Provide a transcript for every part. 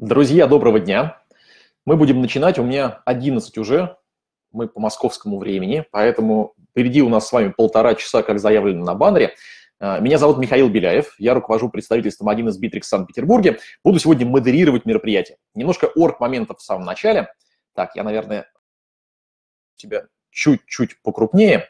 Друзья, доброго дня. Мы будем начинать. У меня 11 уже. Мы по московскому времени, поэтому впереди у нас с вами полтора часа, как заявлено на баннере. А, меня зовут Михаил Беляев, я руковожу представительством 1 из Bittrex в Санкт-Петербурге. Буду сегодня модерировать мероприятие. Немножко орг моментов в самом начале. Так, я, наверное, тебя чуть-чуть покрупнее.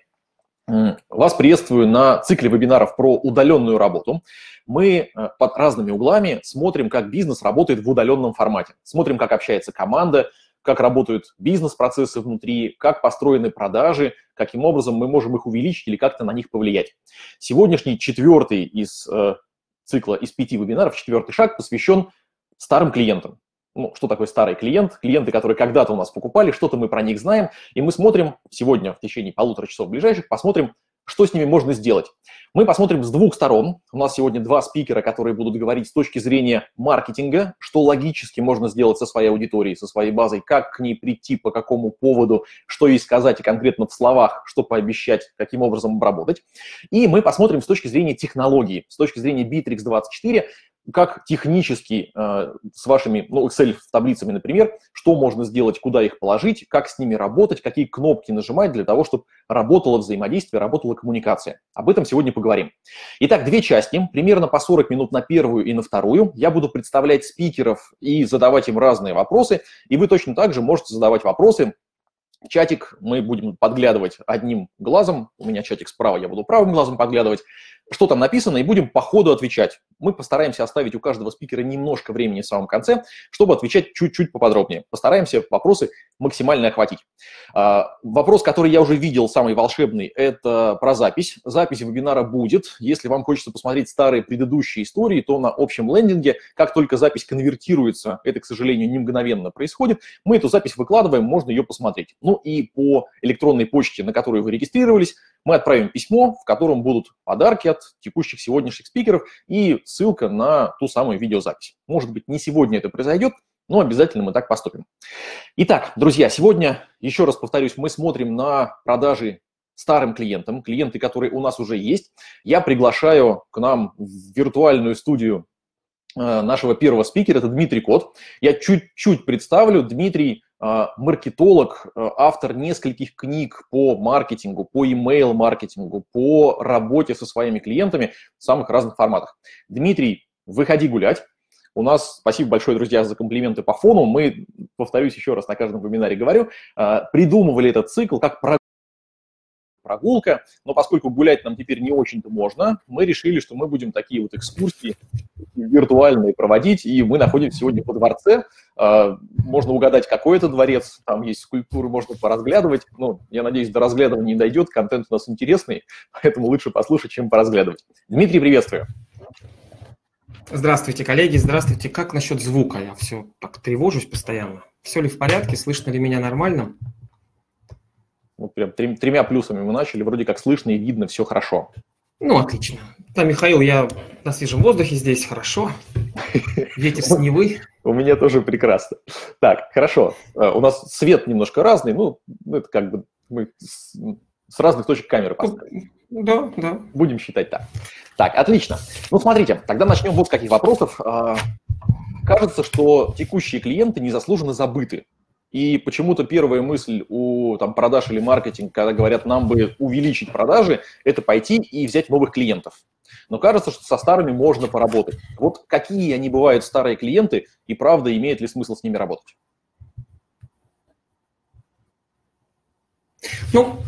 Вас приветствую на цикле вебинаров про удаленную работу. Мы э, под разными углами смотрим, как бизнес работает в удаленном формате. Смотрим, как общается команда, как работают бизнес-процессы внутри, как построены продажи, каким образом мы можем их увеличить или как-то на них повлиять. Сегодняшний четвертый из э, цикла из пяти вебинаров, четвертый шаг посвящен старым клиентам ну, что такое старый клиент, клиенты, которые когда-то у нас покупали, что-то мы про них знаем, и мы смотрим сегодня в течение полутора часов ближайших, посмотрим, что с ними можно сделать. Мы посмотрим с двух сторон. У нас сегодня два спикера, которые будут говорить с точки зрения маркетинга, что логически можно сделать со своей аудиторией, со своей базой, как к ней прийти, по какому поводу, что ей сказать и конкретно в словах, что пообещать, каким образом обработать. И мы посмотрим с точки зрения технологии, с точки зрения Bittrex 24, как технически э, с вашими, ну, Excel таблицами, например, что можно сделать, куда их положить, как с ними работать, какие кнопки нажимать для того, чтобы работало взаимодействие, работала коммуникация. Об этом сегодня поговорим. Итак, две части, примерно по 40 минут на первую и на вторую. Я буду представлять спикеров и задавать им разные вопросы, и вы точно так же можете задавать вопросы чатик мы будем подглядывать одним глазом, у меня чатик справа, я буду правым глазом подглядывать, что там написано, и будем по ходу отвечать. Мы постараемся оставить у каждого спикера немножко времени в самом конце, чтобы отвечать чуть-чуть поподробнее. Постараемся вопросы максимально охватить. А, вопрос, который я уже видел, самый волшебный, это про запись. Запись вебинара будет. Если вам хочется посмотреть старые предыдущие истории, то на общем лендинге, как только запись конвертируется, это, к сожалению, не мгновенно происходит, мы эту запись выкладываем, можно ее посмотреть. Ну и по электронной почте, на которую вы регистрировались, мы отправим письмо, в котором будут подарки от текущих сегодняшних спикеров и ссылка на ту самую видеозапись. Может быть, не сегодня это произойдет, но обязательно мы так поступим. Итак, друзья, сегодня, еще раз повторюсь, мы смотрим на продажи старым клиентам, клиенты, которые у нас уже есть. Я приглашаю к нам в виртуальную студию э, нашего первого спикера, это Дмитрий Кот. Я чуть-чуть представлю. Дмитрий маркетолог, а, автор нескольких книг по маркетингу, по email-маркетингу, по работе со своими клиентами в самых разных форматах. Дмитрий, выходи гулять. У нас, спасибо большое, друзья, за комплименты по фону. Мы, повторюсь еще раз, на каждом вебинаре говорю, а, придумывали этот цикл как прогулка, но поскольку гулять нам теперь не очень-то можно, мы решили, что мы будем такие вот экскурсии виртуальные проводить, и мы находимся сегодня во дворце. А, можно угадать, какой это дворец, там есть скульптуры, можно поразглядывать. Ну, я надеюсь, до разглядывания не дойдет, контент у нас интересный, поэтому лучше послушать, чем поразглядывать. Дмитрий, приветствую. Здравствуйте, коллеги, здравствуйте. Как насчет звука? Я все так тревожусь постоянно. Все ли в порядке? Слышно ли меня нормально? Вот прям трем, тремя плюсами мы начали, вроде как слышно и видно, все хорошо. Ну, отлично. Да, Михаил, я на свежем воздухе здесь, хорошо. Ветер с Невы. У меня тоже прекрасно. Так, хорошо. Э, у нас свет немножко разный, ну, это как бы мы с разных точек камеры поставили. Да, да. Будем считать так. Так, отлично. Ну, смотрите, тогда начнем вот с каких вопросов. А, кажется, что текущие клиенты незаслуженно забыты. И почему-то первая мысль у там, продаж или маркетинга, когда говорят, нам бы увеличить продажи, это пойти и взять новых клиентов. Но кажется, что со старыми можно поработать. Вот какие они бывают старые клиенты, и правда, имеет ли смысл с ними работать? Ну,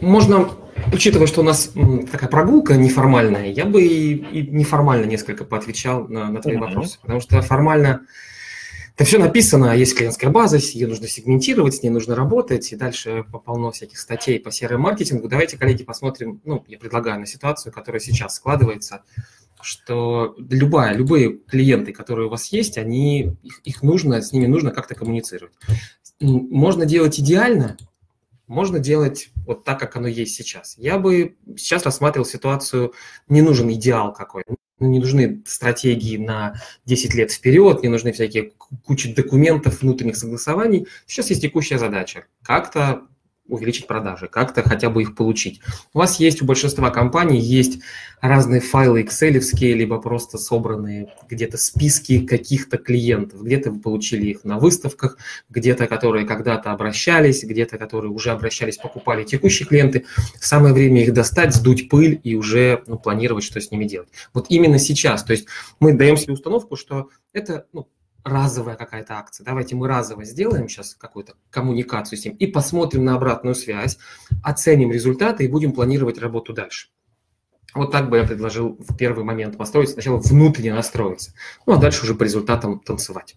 можно, учитывая, что у нас такая прогулка неформальная, я бы и, и неформально несколько поотвечал на, на твои mm-hmm. вопросы. Потому что формально это все написано, есть клиентская база, ее нужно сегментировать, с ней нужно работать, и дальше полно всяких статей по CRM-маркетингу. Давайте, коллеги, посмотрим, ну, я предлагаю на ситуацию, которая сейчас складывается, что любая, любые клиенты, которые у вас есть, они, их, их нужно, с ними нужно как-то коммуницировать. Можно делать идеально, можно делать вот так, как оно есть сейчас. Я бы сейчас рассматривал ситуацию, не нужен идеал какой-то, ну, не нужны стратегии на 10 лет вперед, не нужны всякие куча документов, внутренних согласований. Сейчас есть текущая задача. Как-то увеличить продажи, как-то хотя бы их получить. У вас есть, у большинства компаний есть разные файлы Excel, либо просто собранные где-то списки каких-то клиентов. Где-то вы получили их на выставках, где-то которые когда-то обращались, где-то которые уже обращались, покупали текущие клиенты. Самое время их достать, сдуть пыль и уже ну, планировать, что с ними делать. Вот именно сейчас. То есть мы даем себе установку, что это ну, разовая какая-то акция. Давайте мы разово сделаем сейчас какую-то коммуникацию с ним и посмотрим на обратную связь, оценим результаты и будем планировать работу дальше. Вот так бы я предложил в первый момент построить, сначала внутренне настроиться, ну а дальше уже по результатам танцевать.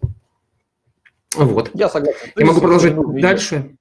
Вот. Я согласен. Я могу продолжить дальше.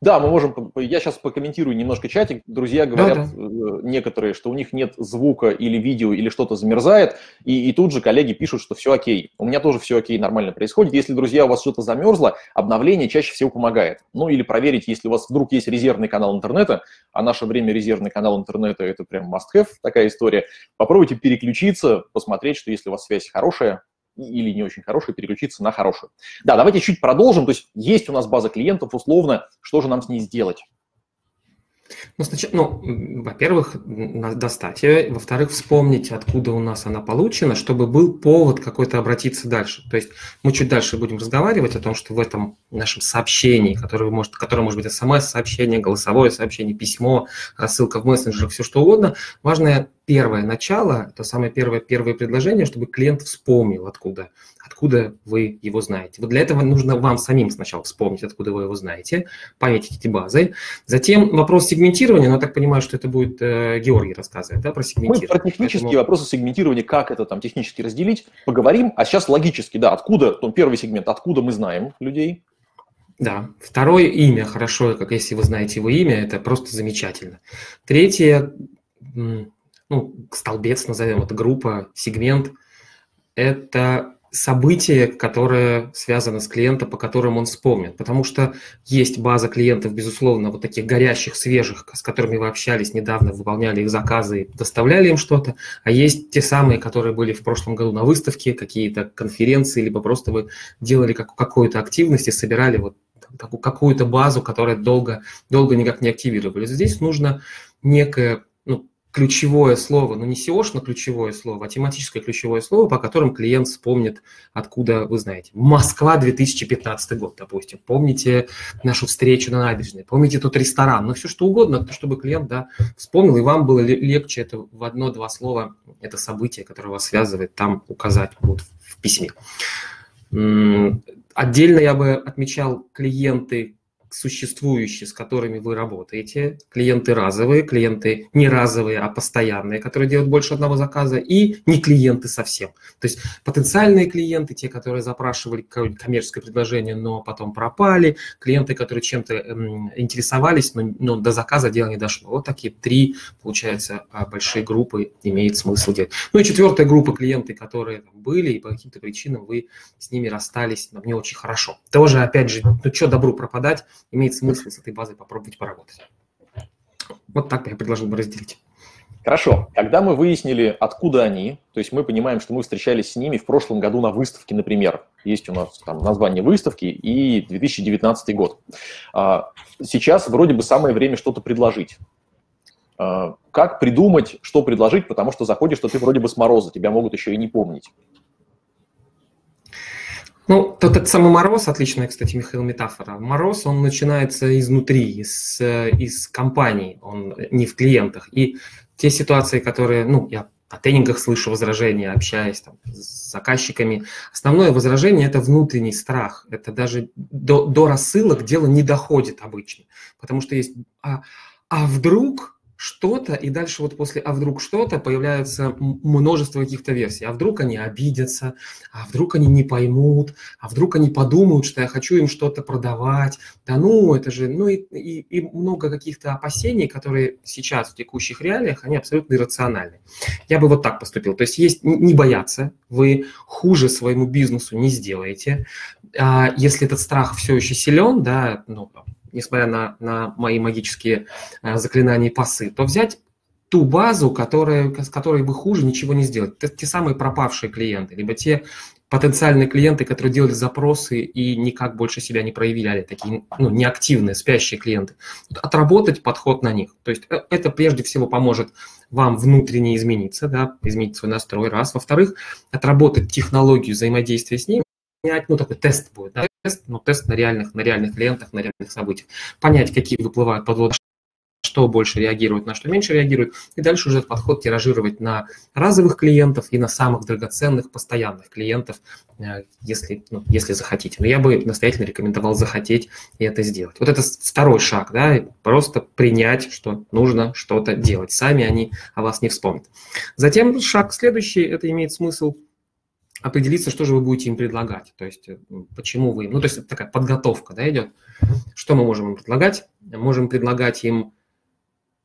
Да, мы можем, я сейчас покомментирую немножко чатик. Друзья говорят да, да. Э, некоторые, что у них нет звука или видео, или что-то замерзает, и, и тут же коллеги пишут, что все окей. У меня тоже все окей, нормально происходит. Если, друзья, у вас что-то замерзло, обновление чаще всего помогает. Ну или проверить, если у вас вдруг есть резервный канал интернета, а наше время резервный канал интернета – это прям must-have, такая история, попробуйте переключиться, посмотреть, что если у вас связь хорошая, или не очень хорошую, переключиться на хорошую. Да, давайте чуть продолжим. То есть есть у нас база клиентов, условно, что же нам с ней сделать? Ну, сначала, ну, во-первых, достать ее, во-вторых, вспомнить, откуда у нас она получена, чтобы был повод какой-то обратиться дальше. То есть мы чуть дальше будем разговаривать о том, что в этом нашем сообщении, которое может, которое может быть смс-сообщение, голосовое сообщение, письмо, рассылка в мессенджерах, все что угодно, важное первое начало, то самое первое, первое предложение, чтобы клиент вспомнил, откуда, откуда вы его знаете. Вот для этого нужно вам самим сначала вспомнить, откуда вы его знаете, пометить эти базы. Затем вопрос сегментирования, но я так понимаю, что это будет э, Георгий рассказывать, да, про сегментирование. Мы про технические Поэтому... вопросы сегментирования, как это там технически разделить, поговорим, а сейчас логически, да, откуда, том, первый сегмент, откуда мы знаем людей, да. Второе имя, хорошо, как если вы знаете его имя, это просто замечательно. Третье, ну, столбец, назовем это группа, сегмент, это событие, которое связано с клиентом, по которым он вспомнит. Потому что есть база клиентов, безусловно, вот таких горящих, свежих, с которыми вы общались недавно, выполняли их заказы, доставляли им что-то. А есть те самые, которые были в прошлом году на выставке, какие-то конференции, либо просто вы делали как, какую-то активность и собирали вот такую какую-то базу, которая долго, долго никак не активировались. Здесь нужно некое ключевое слово, но не SEO, но ключевое слово, а тематическое ключевое слово, по которым клиент вспомнит, откуда вы знаете. Москва 2015 год, допустим. Помните нашу встречу на набережной, помните тот ресторан, ну все что угодно, чтобы клиент да, вспомнил, и вам было легче это в одно-два слова, это событие, которое вас связывает, там указать вот в письме. Отдельно я бы отмечал клиенты, существующие, с которыми вы работаете, клиенты разовые, клиенты не разовые, а постоянные, которые делают больше одного заказа, и не клиенты совсем. То есть потенциальные клиенты, те, которые запрашивали коммерческое предложение, но потом пропали, клиенты, которые чем-то эм, интересовались, но, но до заказа дело не дошло. Вот такие три, получается, а, большие группы имеет смысл делать. Ну и четвертая группа клиенты, которые были, и по каким-то причинам вы с ними расстались, но не очень хорошо. Тоже, опять же, ну что добру пропадать, имеет смысл с этой базой попробовать поработать. Вот так я предложил бы разделить. Хорошо. Когда мы выяснили, откуда они, то есть мы понимаем, что мы встречались с ними в прошлом году на выставке, например, есть у нас там название выставки и 2019 год. А, сейчас вроде бы самое время что-то предложить. А, как придумать, что предложить, потому что заходишь, что ты вроде бы с мороза, тебя могут еще и не помнить. Ну, тот этот самый мороз, отличная, кстати, Михаил, метафора. Мороз, он начинается изнутри, из, из компании, он не в клиентах. И те ситуации, которые, ну, я на тренингах слышу возражения, общаясь там, с заказчиками. Основное возражение – это внутренний страх. Это даже до, до рассылок дело не доходит обычно. Потому что есть, а, а вдруг что-то, и дальше вот после «а вдруг что-то» появляется множество каких-то версий. А вдруг они обидятся, а вдруг они не поймут, а вдруг они подумают, что я хочу им что-то продавать. Да ну, это же, ну и, и, и много каких-то опасений, которые сейчас в текущих реалиях, они абсолютно иррациональны. Я бы вот так поступил. То есть есть не бояться, вы хуже своему бизнесу не сделаете. А если этот страх все еще силен, да, ну, несмотря на, на мои магические э, заклинания и пасы, то взять ту базу, которая, с которой вы хуже ничего не сделать. Это те самые пропавшие клиенты, либо те потенциальные клиенты, которые делали запросы и никак больше себя не проявляли, такие ну, неактивные, спящие клиенты. Отработать подход на них. То есть э, это прежде всего поможет вам внутренне измениться, да, изменить свой настрой, раз. Во-вторых, отработать технологию взаимодействия с ним, понять, ну, такой тест будет, да, тест, ну, тест на реальных, на реальных клиентах, на реальных событиях. Понять, какие выплывают подводные что больше реагирует, на что меньше реагирует, и дальше уже этот подход тиражировать на разовых клиентов и на самых драгоценных постоянных клиентов, э, если, ну, если захотите. Но я бы настоятельно рекомендовал захотеть и это сделать. Вот это второй шаг, да, просто принять, что нужно что-то делать. Сами они о вас не вспомнят. Затем шаг следующий, это имеет смысл определиться, что же вы будете им предлагать. То есть, э, почему вы им... Ну, то есть, такая подготовка, да, идет. Что мы можем им предлагать? Можем предлагать им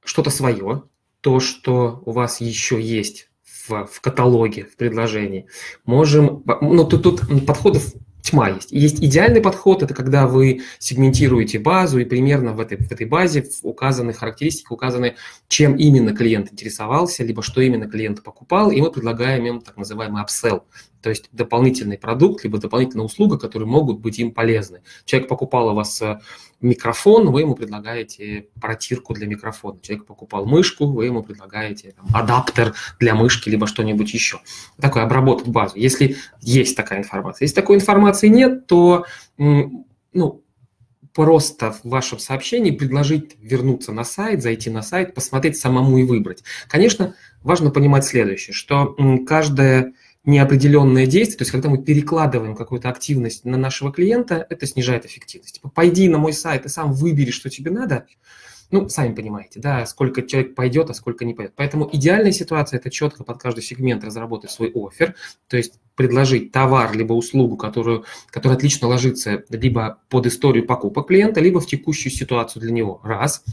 что-то свое, то, что у вас еще есть в, в каталоге, в предложении. Можем, ну тут, тут подходов тьма есть. Есть идеальный подход, это когда вы сегментируете базу, и примерно в этой, в этой базе указаны характеристики, указаны, чем именно клиент интересовался, либо что именно клиент покупал, и мы предлагаем им так называемый upsell, то есть дополнительный продукт, либо дополнительная услуга, которые могут быть им полезны. Человек покупал у вас э, микрофон, вы ему предлагаете протирку для микрофона. Человек покупал мышку, вы ему предлагаете там, адаптер для мышки, либо что-нибудь еще. Такой обработать базу. Если есть такая информация. Если такой информации нет, то ну, просто в вашем сообщении предложить вернуться на сайт, зайти на сайт, посмотреть самому и выбрать. Конечно, важно понимать следующее, что каждая неопределенное действие, то есть когда мы перекладываем какую-то активность на нашего клиента, это снижает эффективность. Типа, пойди на мой сайт и сам выбери, что тебе надо, ну, сами понимаете, да, сколько человек пойдет, а сколько не пойдет. Поэтому идеальная ситуация – это четко под каждый сегмент разработать свой офер, то есть предложить товар либо услугу, которую, которая отлично ложится либо под историю покупок клиента, либо в текущую ситуацию для него. Раз.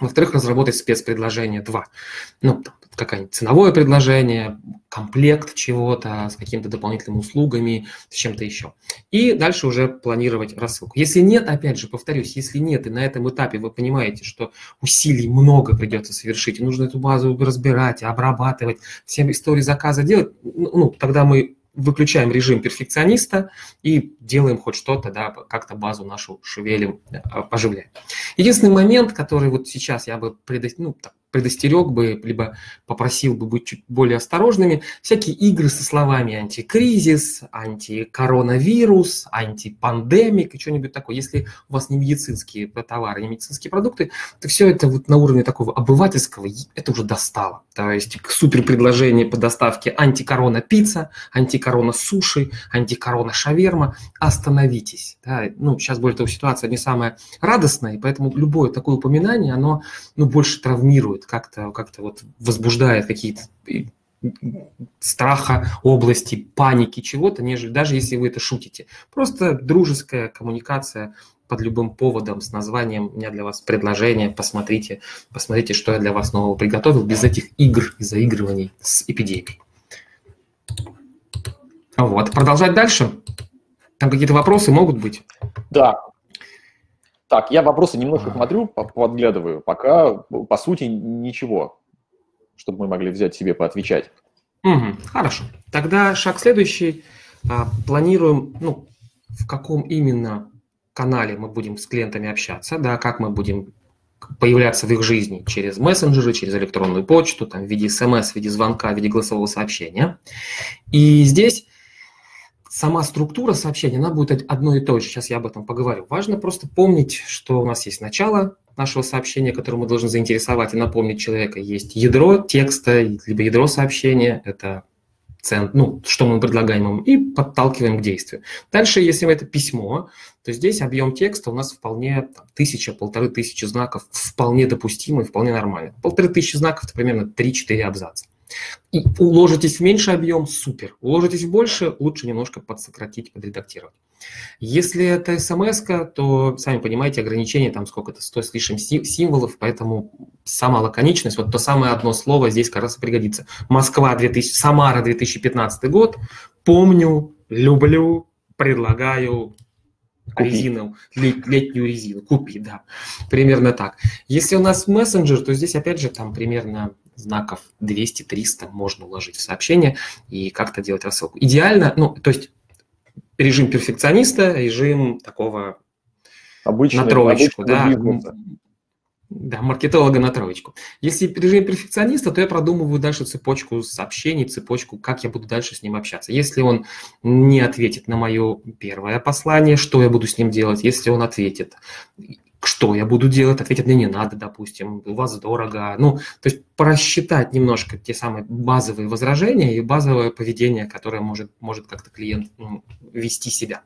Во-вторых, разработать спецпредложение. Два. Ну, какое-нибудь ценовое предложение, комплект чего-то с какими-то дополнительными услугами, с чем-то еще. И дальше уже планировать рассылку. Если нет, опять же, повторюсь, если нет, и на этом этапе вы понимаете, что усилий много придется совершить, и нужно эту базу разбирать, обрабатывать, все истории заказа делать, ну, ну тогда мы выключаем режим перфекциониста и делаем хоть что-то, да, как-то базу нашу шевелим, э, оживляем. Единственный момент, который вот сейчас я бы предо... ну, предостерег бы, либо попросил бы быть чуть более осторожными. Всякие игры со словами антикризис, антикоронавирус, антипандемик и что-нибудь такое. Если у вас не медицинские товары, не медицинские продукты, то все это вот на уровне такого обывательского, это уже достало. То есть супер предложение по доставке антикорона пицца, антикорона суши, антикорона шаверма. Остановитесь. Да? Ну, сейчас, более того, ситуация не самая радостная, и поэтому любое такое упоминание, оно ну, больше травмирует как-то как вот возбуждает какие-то страха, области, паники, чего-то, нежели даже если вы это шутите. Просто дружеская коммуникация под любым поводом с названием «У меня для вас предложение, посмотрите, посмотрите, что я для вас нового приготовил», без этих игр и заигрываний с эпидемией. Вот, продолжать дальше? Там какие-то вопросы могут быть? Да, так, я вопросы немножко смотрю, подглядываю. Пока, по сути, ничего, чтобы мы могли взять себе поотвечать. Угу, хорошо. Тогда шаг следующий. А, планируем, ну, в каком именно канале мы будем с клиентами общаться, да, как мы будем появляться в их жизни через мессенджеры, через электронную почту, там, в виде смс, в виде звонка, в виде голосового сообщения. И здесь сама структура сообщения, она будет одной и той же. Сейчас я об этом поговорю. Важно просто помнить, что у нас есть начало нашего сообщения, которое мы должны заинтересовать и напомнить человека. Есть ядро текста, либо ядро сообщения. Это цент, ну, что мы предлагаем им, и подталкиваем к действию. Дальше, если это письмо, то здесь объем текста у нас вполне там, тысяча, полторы тысячи знаков, вполне допустимый, вполне нормально. Полторы тысячи знаков – это примерно 3-4 абзаца. И уложитесь в меньший объем – супер. Уложитесь в больше – лучше немножко подсократить, подредактировать. Если это смс то, сами понимаете, ограничение там сколько-то, 100 с лишним символов, поэтому сама лаконичность, вот то самое одно слово здесь как раз и пригодится. Москва 2000, Самара 2015 год, помню, люблю, предлагаю, Купи. резину, лет, летнюю резину, купи, да, примерно так. Если у нас мессенджер, то здесь опять же там примерно знаков 200-300 можно уложить в сообщение и как-то делать рассылку. Идеально, ну, то есть режим перфекциониста, режим такого обычный, на троечку, да, бизнеса. Да, маркетолога на троечку. Если режим перфекциониста, то я продумываю дальше цепочку сообщений, цепочку, как я буду дальше с ним общаться. Если он не ответит на мое первое послание, что я буду с ним делать? Если он ответит, что я буду делать, ответит мне не надо, допустим, у вас дорого. Ну, то есть просчитать немножко те самые базовые возражения и базовое поведение, которое может, может как-то клиент ну, вести себя.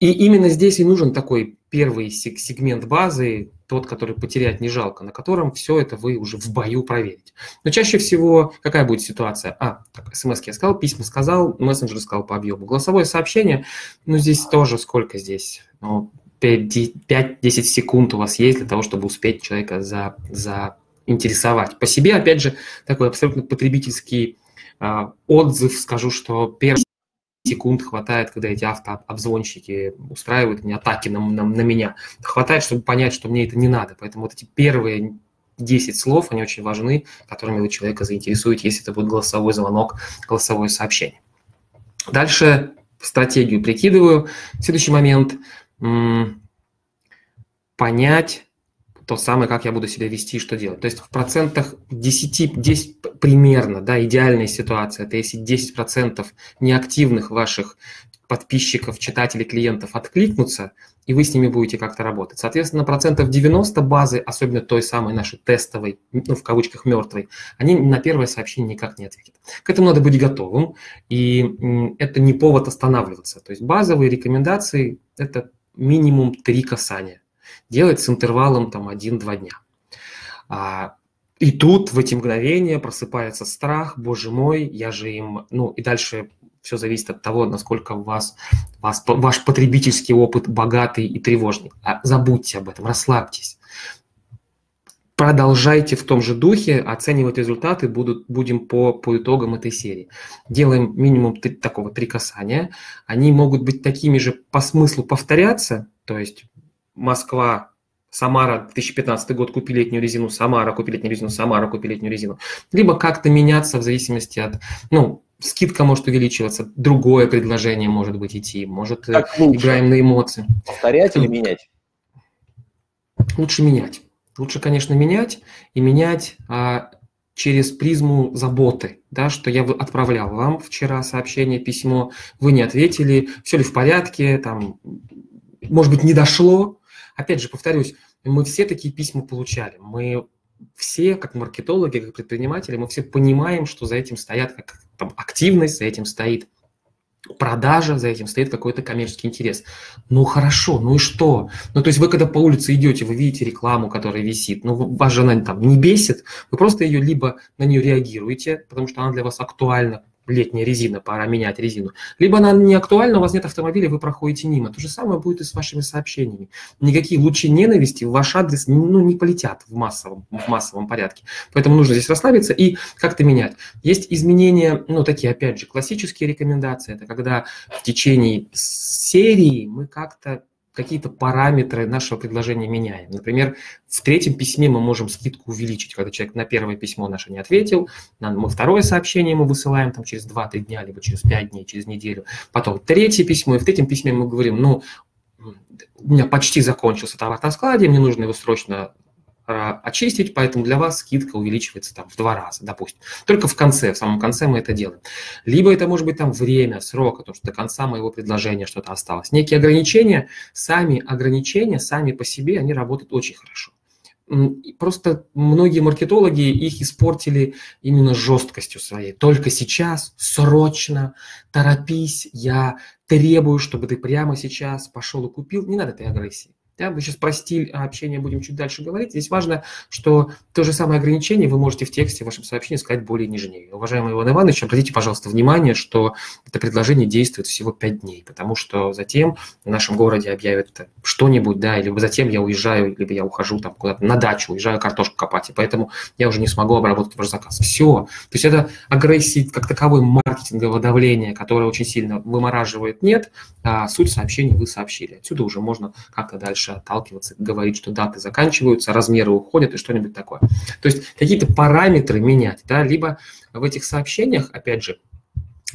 И именно здесь и нужен такой первый сегмент базы, тот, который потерять не жалко, на котором все это вы уже в бою проверите. Но чаще всего какая будет ситуация? А, так, смс я сказал, письма сказал, мессенджер сказал по объему. Голосовое сообщение, ну здесь тоже сколько здесь? Ну, 5-10 секунд у вас есть для того, чтобы успеть человека за, заинтересовать. По себе, опять же, такой абсолютно потребительский э, отзыв, скажу, что первый секунд хватает, когда эти автообзвонщики устраивают мне атаки на, на, на меня. Хватает, чтобы понять, что мне это не надо. Поэтому вот эти первые 10 слов, они очень важны, которыми вы человека заинтересуете, если это будет голосовой звонок, голосовое сообщение. Дальше стратегию прикидываю. Следующий момент – понять, то самое, как я буду себя вести и что делать. То есть в процентах 10, 10 примерно, да, идеальная ситуация, это если 10% неактивных ваших подписчиков, читателей, клиентов откликнутся, и вы с ними будете как-то работать. Соответственно, процентов 90 базы, особенно той самой нашей тестовой, ну, в кавычках, мертвой, они на первое сообщение никак не ответят. К этому надо быть готовым, и это не повод останавливаться. То есть базовые рекомендации – это минимум три касания делать с интервалом там 1-2 дня. А, и тут в эти мгновения просыпается страх, боже мой, я же им, ну и дальше все зависит от того, насколько вас, вас ваш потребительский опыт богатый и тревожный. А забудьте об этом, расслабьтесь. Продолжайте в том же духе, оценивать результаты будут, будем по, по итогам этой серии. Делаем минимум три, такого три касания. Они могут быть такими же по смыслу повторяться, то есть Москва, Самара, 2015 год, купи летнюю резину, Самара, купи летнюю резину, Самара, купи летнюю резину. Либо как-то меняться в зависимости от, ну, скидка может увеличиваться, другое предложение может быть идти, может э, играем на эмоции. Повторять или менять? Лучше менять. Лучше, конечно, менять и менять а, через призму заботы, да, что я отправлял вам вчера сообщение, письмо, вы не ответили, все ли в порядке, там, может быть, не дошло, опять же, повторюсь, мы все такие письма получали. Мы все, как маркетологи, как предприниматели, мы все понимаем, что за этим стоят как там, активность, за этим стоит продажа, за этим стоит какой-то коммерческий интерес. Ну хорошо, ну и что? Ну то есть вы когда по улице идете, вы видите рекламу, которая висит, ну вас же она там не бесит, вы просто ее либо на нее реагируете, потому что она для вас актуальна, летняя резина, пора менять резину. Либо она не актуальна, у вас нет автомобиля, вы проходите мимо. То же самое будет и с вашими сообщениями. Никакие лучи ненависти в ваш адрес ну, не полетят в массовом, в массовом порядке. Поэтому нужно здесь расслабиться и как-то менять. Есть изменения, ну, такие, опять же, классические рекомендации. Это когда в течение серии мы как-то какие-то параметры нашего предложения меняем. Например, в третьем письме мы можем скидку увеличить, когда человек на первое письмо наше не ответил, мы второе сообщение ему высылаем там, через 2-3 дня, либо через 5 дней, через неделю. Потом третье письмо, и в третьем письме мы говорим, ну, у меня почти закончился товар на складе, мне нужно его срочно очистить, поэтому для вас скидка увеличивается там в два раза, допустим. Только в конце, в самом конце мы это делаем. Либо это может быть там время, срок, потому что до конца моего предложения что-то осталось. Некие ограничения, сами ограничения, сами по себе, они работают очень хорошо. Просто многие маркетологи их испортили именно жесткостью своей. Только сейчас, срочно, торопись, я требую, чтобы ты прямо сейчас пошел и купил. Не надо этой агрессии. Да, мы сейчас про стиль общения будем чуть дальше говорить. Здесь важно, что то же самое ограничение вы можете в тексте в вашем сообщении сказать более нежнее. Уважаемый Иван Иванович, обратите, пожалуйста, внимание, что это предложение действует всего 5 дней, потому что затем в нашем городе объявят что-нибудь, да, или затем я уезжаю, либо я ухожу там куда-то на дачу, уезжаю картошку копать, и поэтому я уже не смогу обработать ваш заказ. Все. То есть это агрессии как таковой маркетингового давления, которое очень сильно вымораживает, нет, а суть сообщения вы сообщили. Отсюда уже можно как-то дальше дальше отталкиваться, говорить, что даты заканчиваются, размеры уходят и что-нибудь такое. То есть какие-то параметры менять, да, либо в этих сообщениях, опять же,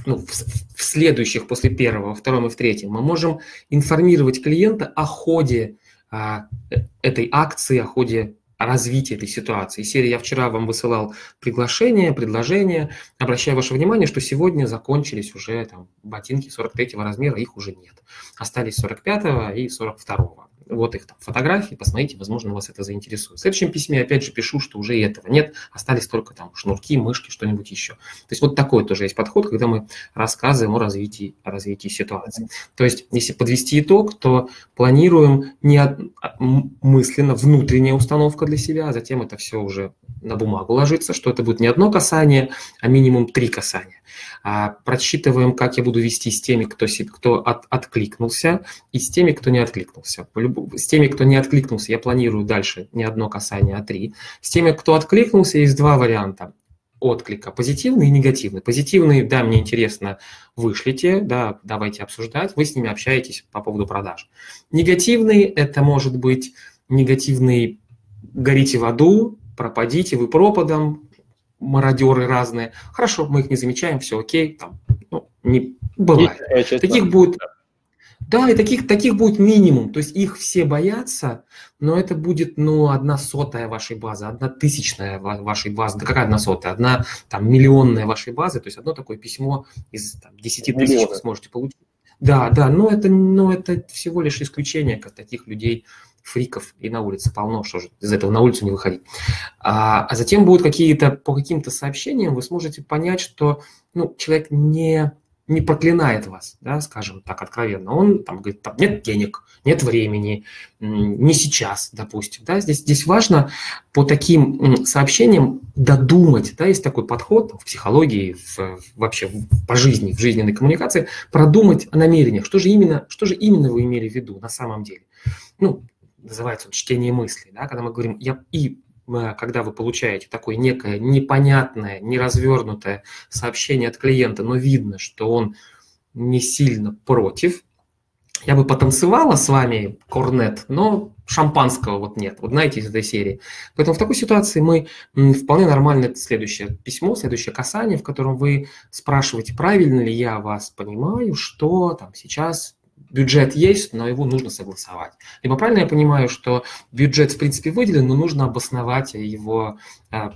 ну, в, в следующих после первого, втором и в третьем мы можем информировать клиента о ходе а, э, этой акции, о ходе развития этой ситуации. Серия «Я вчера вам высылал приглашение, предложение, обращаю ваше внимание, что сегодня закончились уже там, ботинки 43 размера, их уже нет. Остались 45 и 42 вот их там фотографии, посмотрите, возможно, вас это заинтересует. В следующем письме опять же пишу, что уже и этого нет, остались только там шнурки, мышки, что-нибудь еще. То есть вот такой тоже есть подход, когда мы рассказываем о развитии, о развитии ситуации. То есть если подвести итог, то планируем не а, мысленно внутренняя установка для себя, а затем это все уже на бумагу ложится, что это будет не одно касание, а минимум три касания. А, просчитываем, как я буду вести с теми, кто, кто от, откликнулся, и с теми, кто не откликнулся. С теми, кто не откликнулся, я планирую дальше не одно касание, а три. С теми, кто откликнулся, есть два варианта отклика, позитивный и негативный. Позитивный, да, мне интересно, вышлите, да, давайте обсуждать, вы с ними общаетесь по поводу продаж. Негативный – это может быть негативный «горите в аду», пропадите вы пропадом, мародеры разные. Хорошо, мы их не замечаем, все окей, там, ну, не бывает. Таких будет, да, и таких, таких будет минимум. То есть их все боятся, но это будет, ну, одна сотая вашей базы, одна тысячная вашей базы. Да какая одна сотая? Одна там миллионная вашей базы. То есть одно такое письмо из там, 10 тысяч вы сможете получить. Да, да, но это, но это всего лишь исключение, как таких людей фриков и на улице полно, что же из этого на улицу не выходить. А, а затем будут какие-то, по каким-то сообщениям вы сможете понять, что ну, человек не, не проклинает вас, да, скажем так откровенно. Он там говорит, там нет денег, нет времени, не сейчас, допустим. Да, здесь, здесь важно по таким сообщениям додумать, да, есть такой подход в психологии, в, вообще по жизни, в жизненной коммуникации, продумать о намерениях, что же именно, что же именно вы имели в виду на самом деле. Ну, называется чтение мыслей, да, когда мы говорим, я, и когда вы получаете такое некое непонятное, неразвернутое сообщение от клиента, но видно, что он не сильно против, я бы потанцевала с вами корнет, но шампанского вот нет, вот знаете, из этой серии. Поэтому в такой ситуации мы вполне нормально следующее письмо, следующее касание, в котором вы спрашиваете, правильно ли я вас понимаю, что там сейчас бюджет есть, но его нужно согласовать. Либо правильно я понимаю, что бюджет в принципе выделен, но нужно обосновать его а,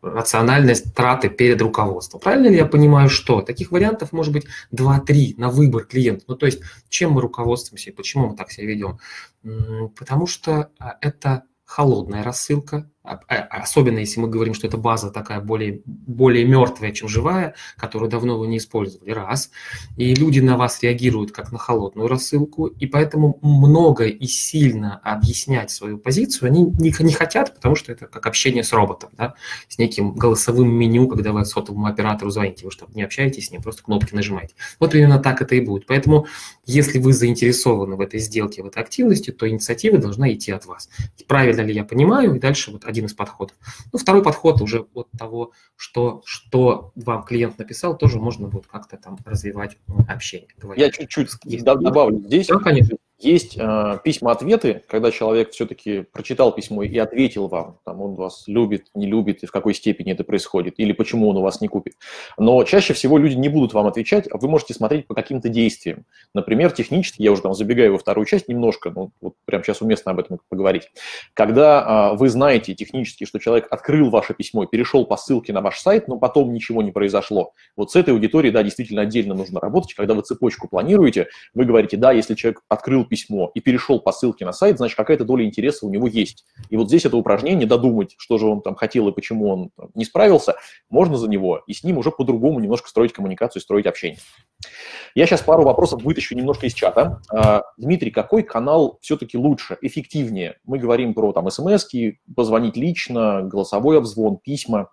рациональность траты перед руководством. Правильно ли я понимаю, что таких вариантов может быть 2-3 на выбор клиента? Ну, то есть, чем мы руководствуемся и почему мы так себя ведем? Потому что а, это холодная рассылка, особенно если мы говорим, что эта база такая более, более мертвая, чем живая, которую давно вы не использовали, раз. И люди на вас реагируют как на холодную рассылку, и поэтому много и сильно объяснять свою позицию они не, не хотят, потому что это как общение с роботом, да, с неким голосовым меню, когда вы сотовому оператору звоните, вы что, не общаетесь с ним, просто кнопки нажимаете. Вот именно так это и будет. Поэтому, если вы заинтересованы в этой сделке, в этой активности, то инициатива должна идти от вас. Правильно ли я понимаю? И дальше вот один из подходов. Ну, второй подход уже от того, что, что вам клиент написал, тоже можно будет как-то там развивать общение. Я чуть-чуть добавлю здесь. Да, конечно. Есть э, письма-ответы, когда человек все-таки прочитал письмо и ответил вам, там, он вас любит, не любит, и в какой степени это происходит, или почему он у вас не купит. Но чаще всего люди не будут вам отвечать, а вы можете смотреть по каким-то действиям. Например, технически, я уже там забегаю во вторую часть немножко, ну, вот прямо сейчас уместно об этом поговорить. Когда э, вы знаете технически, что человек открыл ваше письмо перешел по ссылке на ваш сайт, но потом ничего не произошло, вот с этой аудиторией, да, действительно отдельно нужно работать. Когда вы цепочку планируете, вы говорите, да, если человек открыл письмо и перешел по ссылке на сайт, значит, какая-то доля интереса у него есть. И вот здесь это упражнение, додумать, что же он там хотел и почему он не справился, можно за него, и с ним уже по-другому немножко строить коммуникацию, строить общение. Я сейчас пару вопросов вытащу немножко из чата. А, Дмитрий, какой канал все-таки лучше, эффективнее? Мы говорим про там смс позвонить лично, голосовой обзвон, письма.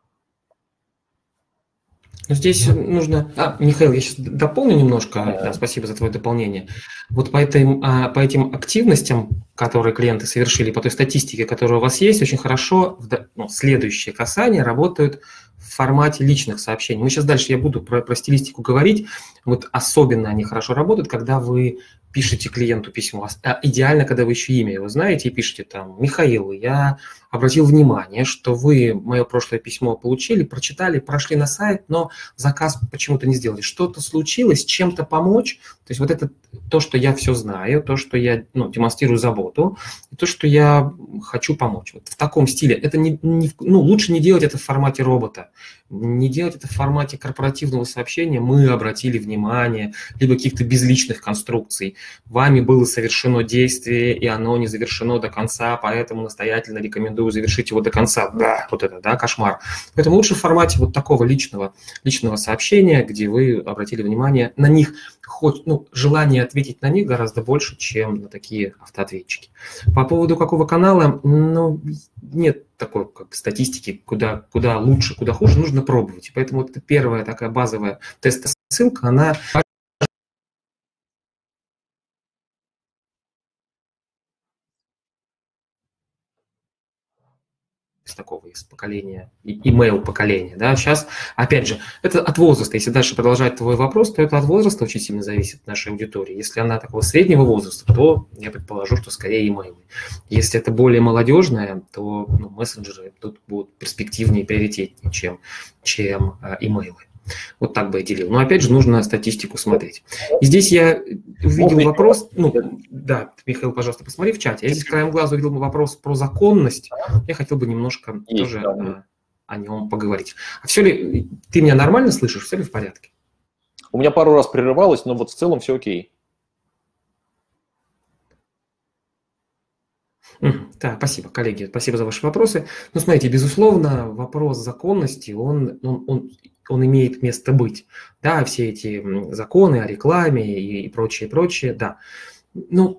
Ну, здесь нужно... А, Михаил, я сейчас дополню немножко. Да, спасибо за твое дополнение. Вот по, этим, а, по этим активностям, которые клиенты совершили, по той статистике, которая у вас есть, очень хорошо ну, следующие касания работают в формате личных сообщений. Мы сейчас дальше, я буду про, про стилистику говорить. Вот особенно они хорошо работают, когда вы пишете клиенту письмо. А идеально, когда вы еще имя его знаете и пишете там, Михаил, я обратил внимание, что вы мое прошлое письмо получили, прочитали, прошли на сайт, но заказ почему-то не сделали. Что-то случилось, чем-то помочь. То есть вот это то, что я все знаю, то, что я ну, демонстрирую заботу, и то, что я хочу помочь. Вот в таком стиле. Это не, не, ну, лучше не делать это в формате робота, не делать это в формате корпоративного сообщения. Мы обратили внимание, либо каких-то безличных конструкций. Вами было совершено действие, и оно не завершено до конца, поэтому настоятельно рекомендую завершить его до конца. Да, вот это, да, кошмар. Поэтому лучше в формате вот такого личного, личного сообщения, где вы обратили внимание на них, хоть, ну, желание ответить на них гораздо больше, чем на такие автоответчики. По поводу какого канала, ну, нет такой как статистики, куда, куда лучше, куда хуже, нужно пробовать. поэтому вот первая такая базовая тест-ссылка, она такого из поколения, email поколения. Да? Сейчас, опять же, это от возраста. Если дальше продолжать твой вопрос, то это от возраста очень сильно зависит от нашей аудитории. Если она такого среднего возраста, то я предположу, что скорее email. Если это более молодежная, то ну, мессенджеры тут будут перспективнее и приоритетнее, чем, чем э. Вот так бы я делил. Но опять же, нужно статистику смотреть. И здесь я увидел вопрос, ну, да, Михаил, пожалуйста, посмотри в чате. Я здесь краем глаза увидел вопрос про законность. Я хотел бы немножко Есть, тоже да. о, о нем поговорить. А все ли, ты меня нормально слышишь, все ли в порядке? У меня пару раз прерывалось, но вот в целом все окей. Да, спасибо, коллеги, спасибо за ваши вопросы. Ну, смотрите, безусловно, вопрос законности, он, он, он, он имеет место быть. Да, все эти законы о рекламе и, прочее, прочее, да. Ну,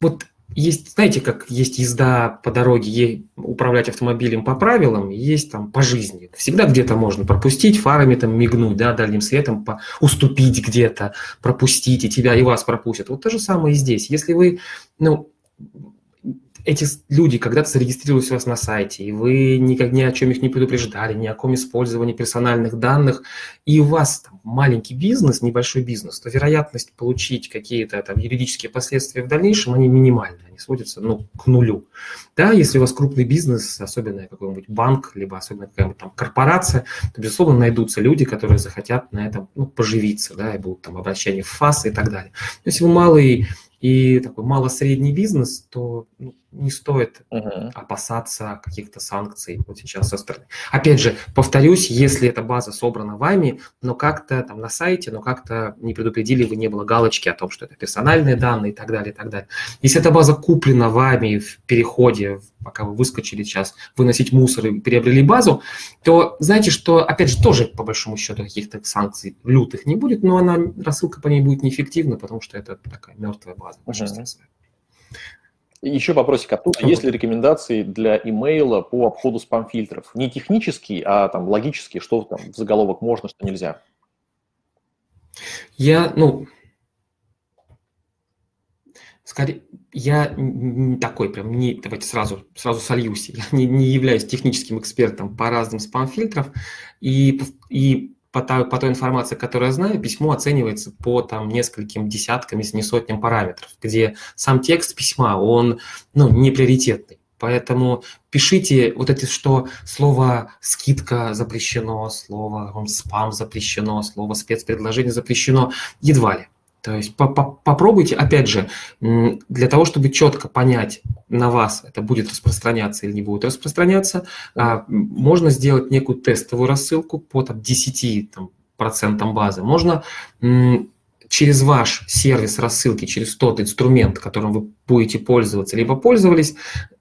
вот есть, знаете, как есть езда по дороге, управлять автомобилем по правилам, есть там по жизни. Всегда где-то можно пропустить, фарами там мигнуть, да, дальним светом, по, уступить где-то, пропустить, и тебя, и вас пропустят. Вот то же самое и здесь. Если вы, ну, эти люди когда-то зарегистрировались у вас на сайте, и вы никак ни о чем их не предупреждали, ни о каком использовании персональных данных, и у вас там, маленький бизнес, небольшой бизнес, то вероятность получить какие-то там юридические последствия в дальнейшем, они минимальны, они сводятся ну, к нулю. Да, если у вас крупный бизнес, особенно какой-нибудь банк, либо особенно какая-нибудь там корпорация, то, безусловно, найдутся люди, которые захотят на этом ну, поживиться, да, и будут там обращения в ФАС и так далее. Но если вы малый и такой мало-средний бизнес, то ну, не стоит uh-huh. опасаться каких-то санкций вот сейчас со стороны. Опять же, повторюсь, если эта база собрана вами, но как-то там на сайте, но как-то не предупредили, вы не было галочки о том, что это персональные данные и так далее, и так далее. Если эта база куплена вами в переходе, пока вы выскочили сейчас выносить мусор и приобрели базу, то знаете, что, опять же, тоже по большому счету каких-то санкций лютых не будет, но она, рассылка по ней будет неэффективна, потому что это такая мертвая база. Uh-huh. Еще вопросик оттуда. Есть ли рекомендации для имейла по обходу спам-фильтров? Не технические, а там логические, что там в заголовок можно, что нельзя? Я, ну, скорее, я такой прям не, давайте сразу, сразу сольюсь, я не, не являюсь техническим экспертом по разным спам-фильтрам, и, и по той, по той информации, которую я знаю, письмо оценивается по там нескольким десяткам, если не сотням параметров, где сам текст письма, он ну, не приоритетный. Поэтому пишите вот эти, что слово «скидка» запрещено, слово «спам» запрещено, слово «спецпредложение» запрещено, едва ли. То есть попробуйте, опять же, для того, чтобы четко понять на вас, это будет распространяться или не будет распространяться, а, можно сделать некую тестовую рассылку по там, 10 там, процентам базы. Можно через ваш сервис рассылки, через тот инструмент, которым вы будете пользоваться, либо пользовались,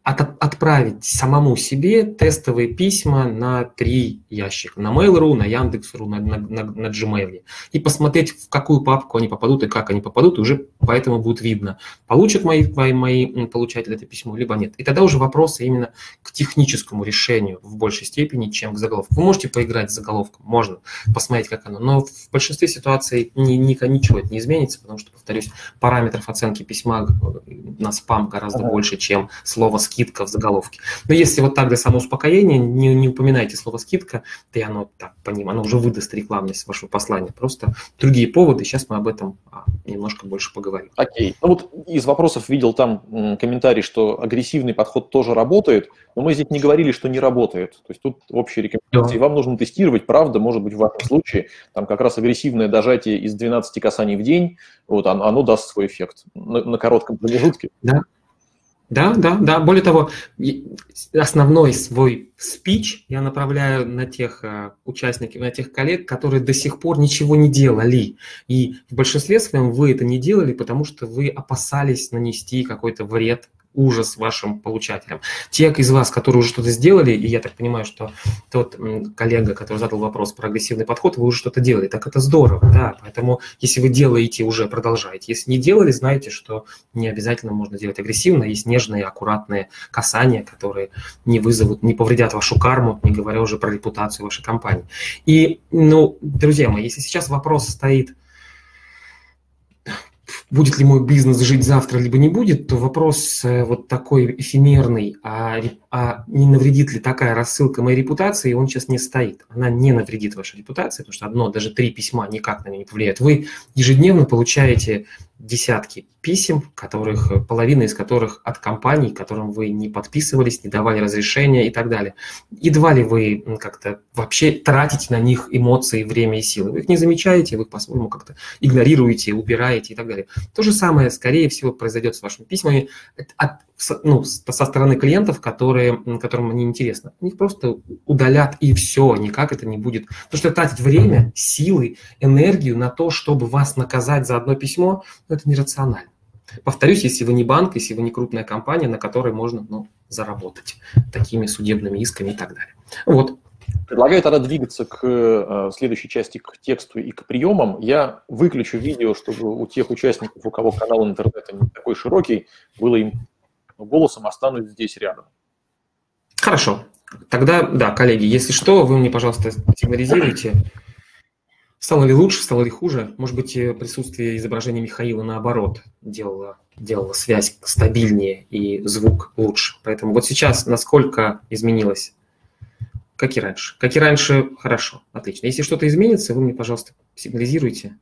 от, отправить самому себе тестовые письма на три ящика. На Mail.ru, на Яндекс.ру, на, на, на, на Gmail. И посмотреть, в какую папку они попадут и как они попадут, и уже поэтому будет видно, получат мои, мои, мои получатели это письмо, либо нет. И тогда уже вопросы именно к техническому решению в большей степени, чем к заголовку. Вы можете поиграть с заголовком, можно посмотреть, как оно, но в большинстве ситуаций ни, ни, ничего это не изменится, потому что, повторюсь, параметров оценки письма на спам гораздо ага. больше, чем слово скидка в заголовке. Но если вот так для самоуспокоения, не, не упоминайте слово скидка, то и оно так по ним, оно уже выдаст рекламность вашего послания. Просто другие поводы, сейчас мы об этом а, немножко больше поговорим. Окей. Ну вот из вопросов видел там комментарий, что агрессивный подход тоже работает, но мы здесь не говорили, что не работает. То есть тут общие рекомендации. Да. Вам нужно тестировать, правда, может быть, в вашем случае, там как раз агрессивное дожатие из 12 касаний в день, вот оно, оно даст свой эффект на, на коротком промежутке. Да, да, да, да. Более того, основной свой спич я направляю на тех uh, участников, на тех коллег, которые до сих пор ничего не делали. И в большинстве своем вы это не делали, потому что вы опасались нанести какой-то вред ужас вашим получателям. Те из вас, которые уже что-то сделали, и я так понимаю, что тот коллега, который задал вопрос про агрессивный подход, вы уже что-то делали, так это здорово, да, поэтому если вы делаете, уже продолжайте. Если не делали, знаете, что не обязательно можно делать агрессивно, есть нежные, аккуратные касания, которые не вызовут, не повредят вашу карму, не говоря уже про репутацию вашей компании. И, ну, друзья мои, если сейчас вопрос стоит – будет ли мой бизнес жить завтра, либо не будет, то вопрос э, вот такой эфемерный, а, а не навредит ли такая рассылка моей репутации, он сейчас не стоит. Она не навредит вашей репутации, потому что одно, даже три письма никак на нее не повлияют. Вы ежедневно получаете десятки писем, которых, половина из которых от компаний, которым вы не подписывались, не давали разрешения и так далее. Едва ли вы как-то вообще тратите на них эмоции, время и силы. Вы их не замечаете, вы их по-своему как-то игнорируете, убираете и так далее. То же самое, скорее всего, произойдет с вашими письмами от, ну, со стороны клиентов, которые, которым они интересны. Их просто удалят и все, никак это не будет. Потому что тратить время, силы, энергию на то, чтобы вас наказать за одно письмо, ну, это нерационально. Повторюсь, если вы не банк, если вы не крупная компания, на которой можно ну, заработать такими судебными исками и так далее. Вот. Предлагаю тогда двигаться к э, следующей части, к тексту и к приемам. Я выключу видео, чтобы у тех участников, у кого канал интернета не такой широкий, было им голосом останусь здесь рядом. Хорошо. Тогда, да, коллеги, если что, вы мне, пожалуйста, сигнализируйте. Стало ли лучше, стало ли хуже? Может быть, э, присутствие изображения Михаила наоборот делало, делало связь стабильнее и звук лучше. Поэтому вот сейчас насколько изменилось? Как и раньше. Как и раньше, хорошо, отлично. Если что-то изменится, вы мне, пожалуйста, сигнализируйте.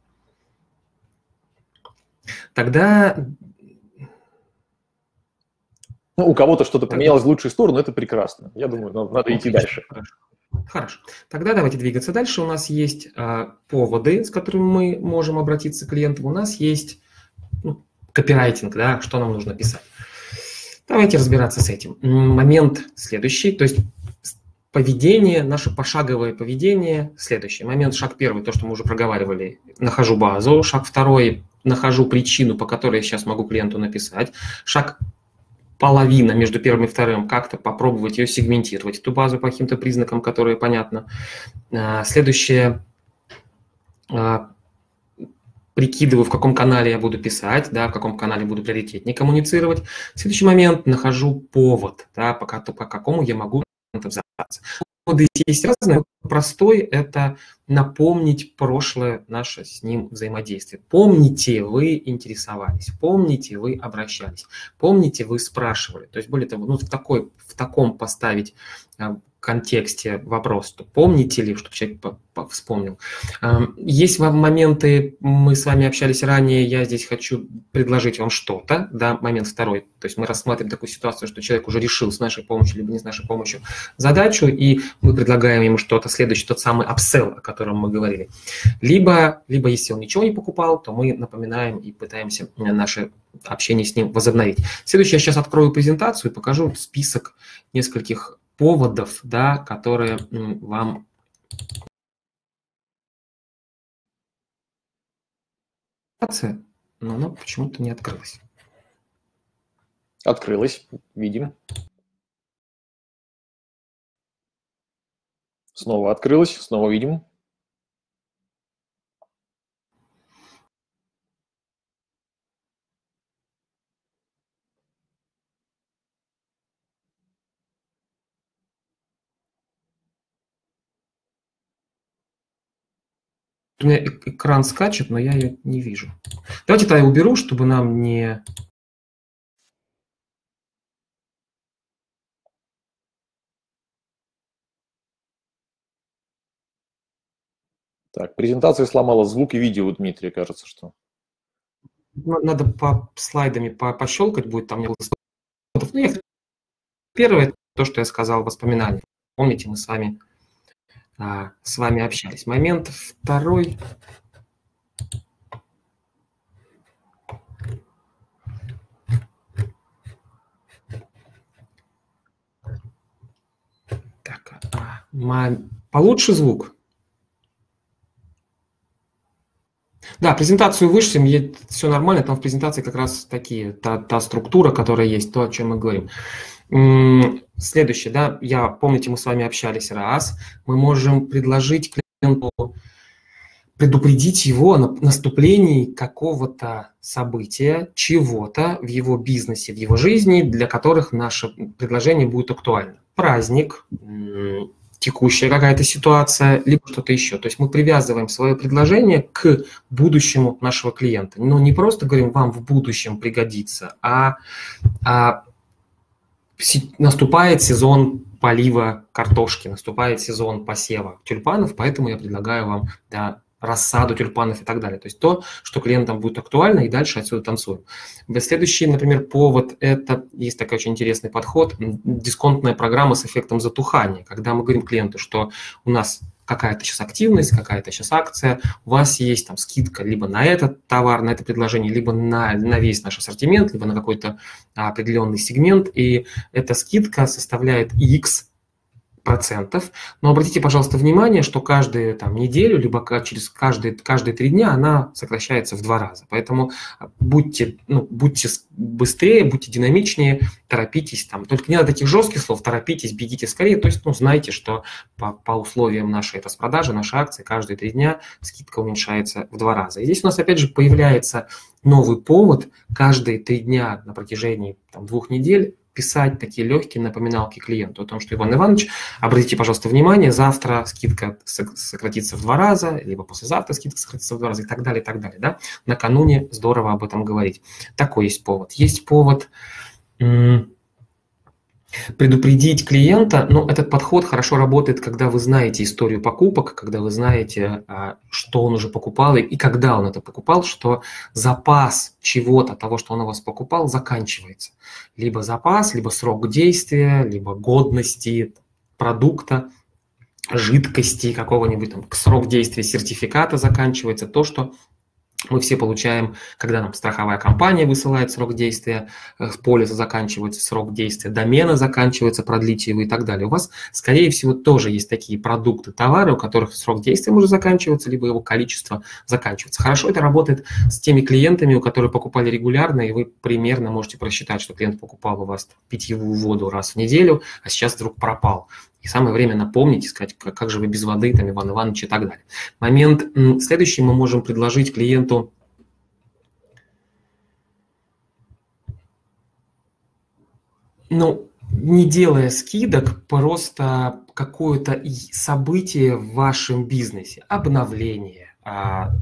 Тогда... Ну, у кого-то что-то поменялось в лучшую сторону, это прекрасно. Я думаю, надо идти дальше. Хорошо. Хорошо. Тогда давайте двигаться дальше. У нас есть а, поводы, с которыми мы можем обратиться к клиентам. У нас есть ну, копирайтинг, да, что нам нужно писать. Давайте разбираться с этим. Момент следующий, то есть поведение, наше пошаговое поведение следующий. Момент, шаг первый, то, что мы уже проговаривали, нахожу базу. Шаг второй, нахожу причину, по которой я сейчас могу клиенту написать. Шаг половина между первым и вторым, как-то попробовать ее сегментировать, эту базу по каким-то признакам, которые понятно. А, следующее, а, прикидываю, в каком канале я буду писать, да, в каком канале буду приоритетнее коммуницировать. Следующий момент, нахожу повод, да, по, по какому я могу взяться. Поводы есть разные. Простой – это напомнить прошлое наше с ним взаимодействие. Помните, вы интересовались, помните, вы обращались, помните, вы спрашивали. То есть, более того, ну, в, такой, в таком поставить а, контексте вопрос, то помните ли, чтобы человек вспомнил. Есть моменты, мы с вами общались ранее, я здесь хочу предложить вам что-то, да, момент второй, то есть мы рассматриваем такую ситуацию, что человек уже решил с нашей помощью, либо не с нашей помощью задачу, и мы предлагаем ему что-то, следующий, тот самый upsell, о котором мы говорили. Либо, либо если он ничего не покупал, то мы напоминаем и пытаемся наше общение с ним возобновить. Следующее, я сейчас открою презентацию и покажу список нескольких поводов, да, которые вам но оно почему-то не открылось. Открылось, видим. Снова открылось, снова видим. У меня экран скачет, но я ее не вижу. Давайте я уберу, чтобы нам не... Так, презентация сломала звук и видео у Дмитрия, кажется, что. Ну, надо по слайдами по пощелкать будет, там не было слайдов. Ну, я... Первое, то, что я сказал, воспоминания. Помните, мы с вами а, с вами общались. Момент второй. Так, а, получше звук? Да, презентацию вышли, все нормально, там в презентации как раз такие, та, та структура, которая есть, то, о чем мы говорим. Следующее, да, я, помните, мы с вами общались раз, мы можем предложить клиенту предупредить его о наступлении какого-то события, чего-то в его бизнесе, в его жизни, для которых наше предложение будет актуально. Праздник, текущая какая-то ситуация, либо что-то еще. То есть мы привязываем свое предложение к будущему нашего клиента. Но не просто говорим, вам в будущем пригодится, а, а наступает сезон полива картошки, наступает сезон посева тюльпанов, поэтому я предлагаю вам да, рассаду тюльпанов и так далее. То есть то, что клиентам будет актуально, и дальше отсюда танцуем. Следующий, например, повод – это, есть такой очень интересный подход, дисконтная программа с эффектом затухания, когда мы говорим клиенту, что у нас какая-то сейчас активность, какая-то сейчас акция, у вас есть там скидка либо на этот товар, на это предложение, либо на, на весь наш ассортимент, либо на какой-то определенный сегмент, и эта скидка составляет X процентов. Но обратите, пожалуйста, внимание, что каждую там, неделю, либо через каждые, каждые три дня она сокращается в два раза. Поэтому а, будьте, ну, будьте быстрее, будьте динамичнее, торопитесь. Там. Только не надо таких жестких слов, торопитесь, бегите скорее. То есть ну, знайте, что по, по условиям нашей распродажи, нашей акции, каждые три дня скидка уменьшается в два раза. И здесь у нас опять же появляется новый повод каждые три дня на протяжении там, двух недель писать такие легкие напоминалки клиенту о том, что Иван Иванович, обратите, пожалуйста, внимание, завтра скидка сократится в два раза, либо послезавтра скидка сократится в два раза и так далее, и так далее. Да? Накануне здорово об этом говорить. Такой есть повод. Есть повод Предупредить клиента, ну, этот подход хорошо работает, когда вы знаете историю покупок, когда вы знаете, а, что он уже покупал и когда он это покупал, что запас чего-то, того, что он у вас покупал, заканчивается. Либо запас, либо срок действия, либо годности продукта, жидкости какого-нибудь, там, срок действия сертификата заканчивается, то, что мы все получаем, когда нам страховая компания высылает срок действия, э, полиса заканчивается срок действия, домена заканчивается, продлите его и так далее. У вас, скорее всего, тоже есть такие продукты, товары, у которых срок действия может заканчиваться, либо его количество заканчивается. Хорошо это работает с теми клиентами, у которых покупали регулярно, и вы примерно можете просчитать, что клиент покупал у вас питьевую воду раз в неделю, а сейчас вдруг пропал. И самое время напомнить и сказать, как, как же вы без воды, там, Иван Иванович и так далее. Момент следующий мы можем предложить клиенту ну, не делая скидок, просто какое-то событие в вашем бизнесе, обновление,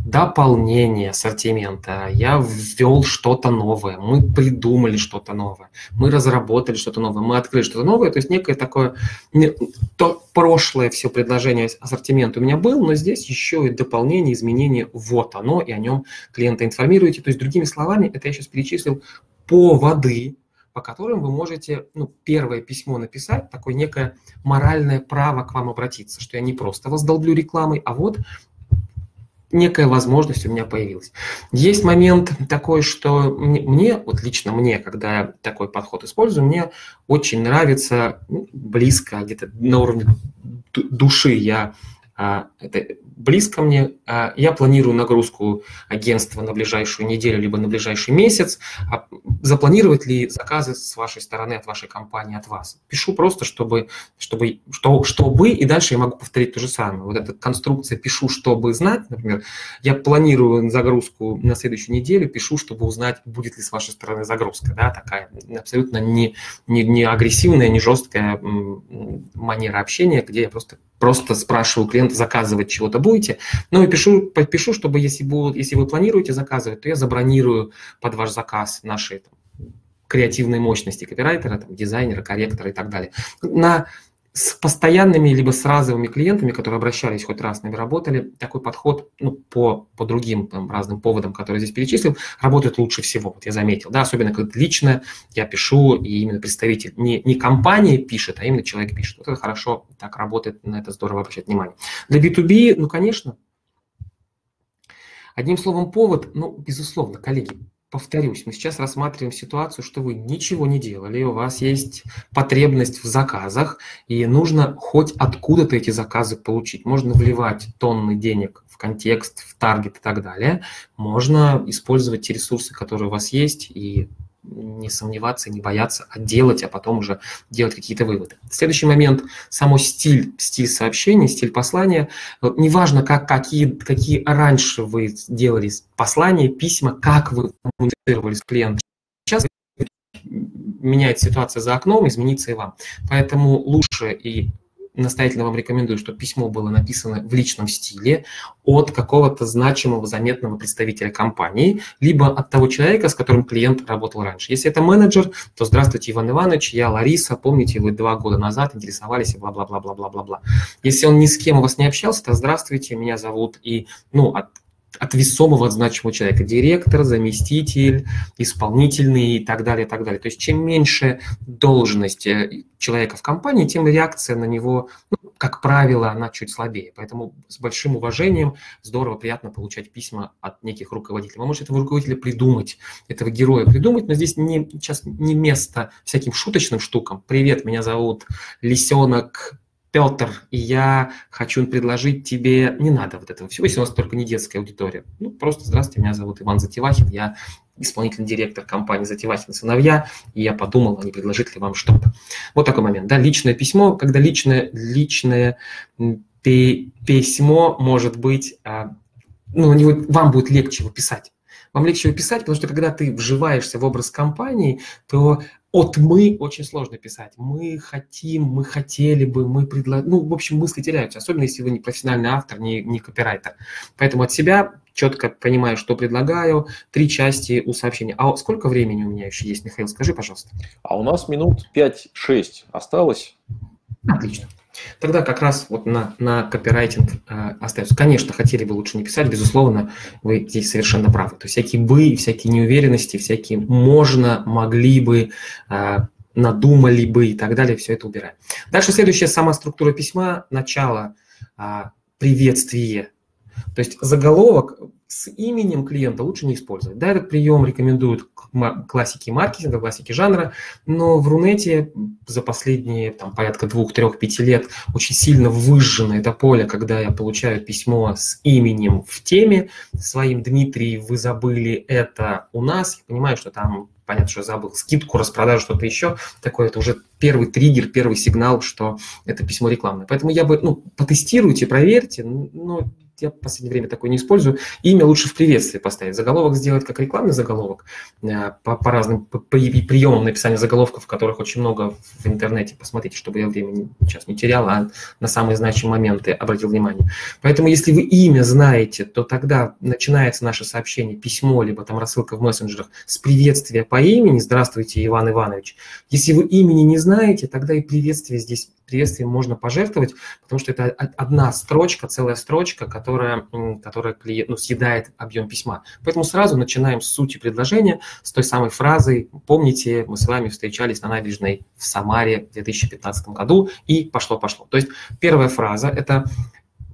дополнение ассортимента, я ввел что-то новое, мы придумали что-то новое, мы разработали что-то новое, мы открыли что-то новое, то есть некое такое, то прошлое все предложение ассортимента у меня был, но здесь еще и дополнение, изменение, вот оно, и о нем клиента информируете. То есть, другими словами, это я сейчас перечислил по воды, по которым вы можете ну, первое письмо написать, такое некое моральное право к вам обратиться, что я не просто вас долблю рекламой, а вот некая возможность у меня появилась. Есть момент такой, что мне, вот лично мне, когда я такой подход использую, мне очень нравится, ну, близко, где-то на уровне души я это близко мне. А, я планирую нагрузку агентства на ближайшую неделю, либо на ближайший месяц. А запланировать ли заказы с вашей стороны, от вашей компании, от вас? Пишу просто, чтобы, чтобы, что, чтобы, и дальше я могу повторить то же самое. Вот эта конструкция «пишу, чтобы знать», например, я планирую загрузку на следующую неделю, пишу, чтобы узнать, будет ли с вашей стороны загрузка. Да, такая абсолютно не, не, не агрессивная, не жесткая манера общения, где я просто просто спрашиваю клиента, заказывать чего-то будете. Ну и пишу, пишу чтобы если, будут, если вы планируете заказывать, то я забронирую под ваш заказ наши там, креативные мощности копирайтера, там, дизайнера, корректора и так далее. На с постоянными либо с разовыми клиентами, которые обращались хоть раз, нами работали, такой подход ну, по, по другим там, разным поводам, которые здесь перечислил, работает лучше всего. Вот я заметил, да, особенно когда лично я пишу, и именно представитель не, не компания пишет, а именно человек пишет. Вот это хорошо, так работает, на это здорово обращать внимание. Для B2B, ну, конечно, одним словом, повод, ну, безусловно, коллеги, повторюсь, мы сейчас рассматриваем ситуацию, что вы ничего не делали, у вас есть потребность в заказах, и нужно хоть откуда-то эти заказы получить. Можно вливать тонны денег в контекст, в таргет и так далее. Можно использовать те ресурсы, которые у вас есть, и не сомневаться, не бояться, а делать, а потом уже делать какие-то выводы. Следующий момент – само стиль, стиль сообщения, стиль послания. Вот неважно, как, какие, какие раньше вы делали послания, письма, как вы коммуницировали с клиентом. Сейчас меняет ситуация за окном, изменится и вам. Поэтому лучше и настоятельно вам рекомендую, чтобы письмо было написано в личном стиле от какого-то значимого, заметного представителя компании, либо от того человека, с которым клиент работал раньше. Если это менеджер, то здравствуйте, Иван Иванович, я Лариса, помните, вы два года назад интересовались и бла-бла-бла-бла-бла-бла. Если он ни с кем у вас не общался, то здравствуйте, меня зовут, и ну, от от весомого, от значимого человека. Директор, заместитель, исполнительный и так далее, и так далее. То есть чем меньше должность э, человека в компании, тем реакция на него, ну, как правило, она чуть слабее. Поэтому с большим уважением здорово, приятно получать письма от неких руководителей. Вы можете этого руководителя придумать, этого героя придумать, но здесь не, сейчас не место всяким шуточным штукам. Привет, меня зовут Лисенок Петр, и я хочу предложить тебе, не надо вот этого всего, если у нас только не детская аудитория. Ну, просто здравствуйте, меня зовут Иван Затевахин, я исполнительный директор компании Затевахин сыновья, и я подумал, а не предложить ли вам что-то. Вот такой момент, да, личное письмо, когда личное, личное письмо может быть, а, ну, вам будет легче его писать. Вам легче его писать, потому что когда ты вживаешься в образ компании, то от «мы» очень сложно писать. Мы хотим, мы хотели бы, мы предлагаем. Ну, в общем, мысли теряются, особенно если вы не профессиональный автор, не, не копирайтер. Поэтому от себя четко понимаю, что предлагаю. Три части у сообщения. А сколько времени у меня еще есть, Михаил? Скажи, пожалуйста. А у нас минут 5-6 осталось. Отлично. Тогда как раз вот на, на копирайтинг э, остается. Конечно, хотели бы лучше не писать, безусловно, вы здесь совершенно правы. То есть всякие «бы», всякие неуверенности, всякие «можно», «могли бы», э, «надумали бы» и так далее, все это убираем. Дальше следующая сама структура письма, начало, э, приветствие. То есть заголовок с именем клиента лучше не использовать. Да, этот прием рекомендуют классики маркетинга, классики жанра, но в Рунете за последние там, порядка двух, трех, пяти лет очень сильно выжжено это поле, когда я получаю письмо с именем в теме своим «Дмитрий, вы забыли это у нас». Я понимаю, что там понятно, что забыл, скидку, распродажу, что-то еще, такое, это уже первый триггер, первый сигнал, что это письмо рекламное. Поэтому я бы, ну, потестируйте, проверьте, ну, я в последнее время такое не использую. Имя лучше в приветствии поставить. Заголовок сделать как рекламный заголовок э, по, по разным по, по приемам написания заголовков, которых очень много в интернете. Посмотрите, чтобы я времени сейчас не терял, а на самые значимые моменты обратил внимание. Поэтому, если вы имя знаете, то тогда начинается наше сообщение, письмо, либо там рассылка в мессенджерах с приветствия по имени «Здравствуйте, Иван Иванович». Если вы имени не знаете, тогда и приветствие здесь приветствием можно пожертвовать, потому что это одна строчка, целая строчка, которая, которая клиент, ну, съедает объем письма. Поэтому сразу начинаем с сути предложения, с той самой фразы «Помните, мы с вами встречались на набережной в Самаре в 2015 году» и пошло-пошло. То есть первая фраза – это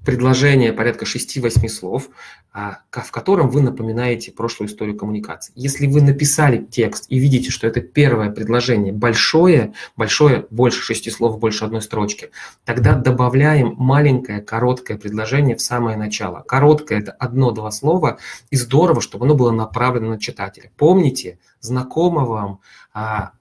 предложение порядка 6-8 слов, а, в котором вы напоминаете прошлую историю коммуникации. Если вы написали текст и видите, что это первое предложение большое, большое, больше шести слов, больше одной строчки, тогда добавляем маленькое, короткое предложение в самое начало. Короткое – это одно-два слова, и здорово, чтобы оно было направлено на читателя. Помните, знакомо вам, а,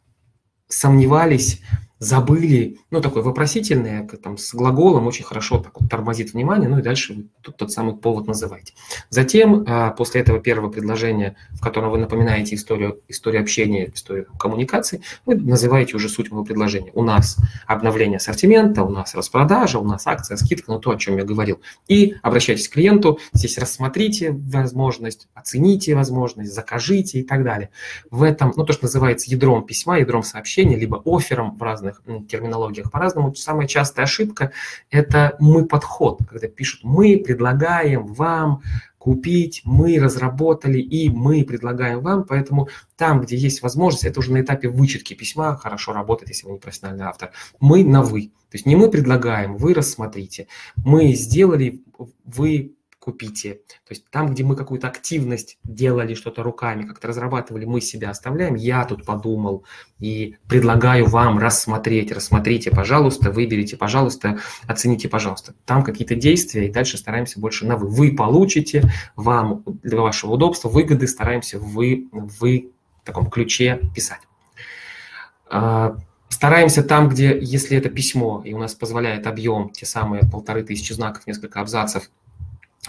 сомневались, забыли, ну, такое вопросительное, там, с глаголом очень хорошо так вот тормозит внимание, ну, и дальше тут тот самый повод называете. Затем, а, после этого первого предложения, в котором вы напоминаете историю, историю общения, историю коммуникации, вы называете уже суть моего предложения. У нас обновление ассортимента, у нас распродажа, у нас акция, скидка, ну, то, о чем я говорил. И обращайтесь к клиенту, здесь рассмотрите возможность, оцените возможность, закажите и так далее. В этом, ну, то, что называется ядром письма, ядром сообщения, либо оффером в разных разных терминологиях по-разному. Самая частая ошибка – это «мы подход», когда пишут «мы предлагаем вам купить, мы разработали и мы предлагаем вам, поэтому там, где есть возможность, это уже на этапе вычетки письма хорошо работает, если вы не профессиональный автор. Мы на вы. То есть не мы предлагаем, вы рассмотрите. Мы сделали, вы купите. То есть там, где мы какую-то активность делали, что-то руками, как-то разрабатывали, мы себя оставляем. Я тут подумал и предлагаю вам рассмотреть. Рассмотрите, пожалуйста, выберите, пожалуйста, оцените, пожалуйста. Там какие-то действия, и дальше стараемся больше на вы. Вы получите, вам для вашего удобства, выгоды стараемся вы, вы в таком ключе писать. А, стараемся там, где, если это письмо, и у нас позволяет объем, те самые полторы тысячи знаков, несколько абзацев,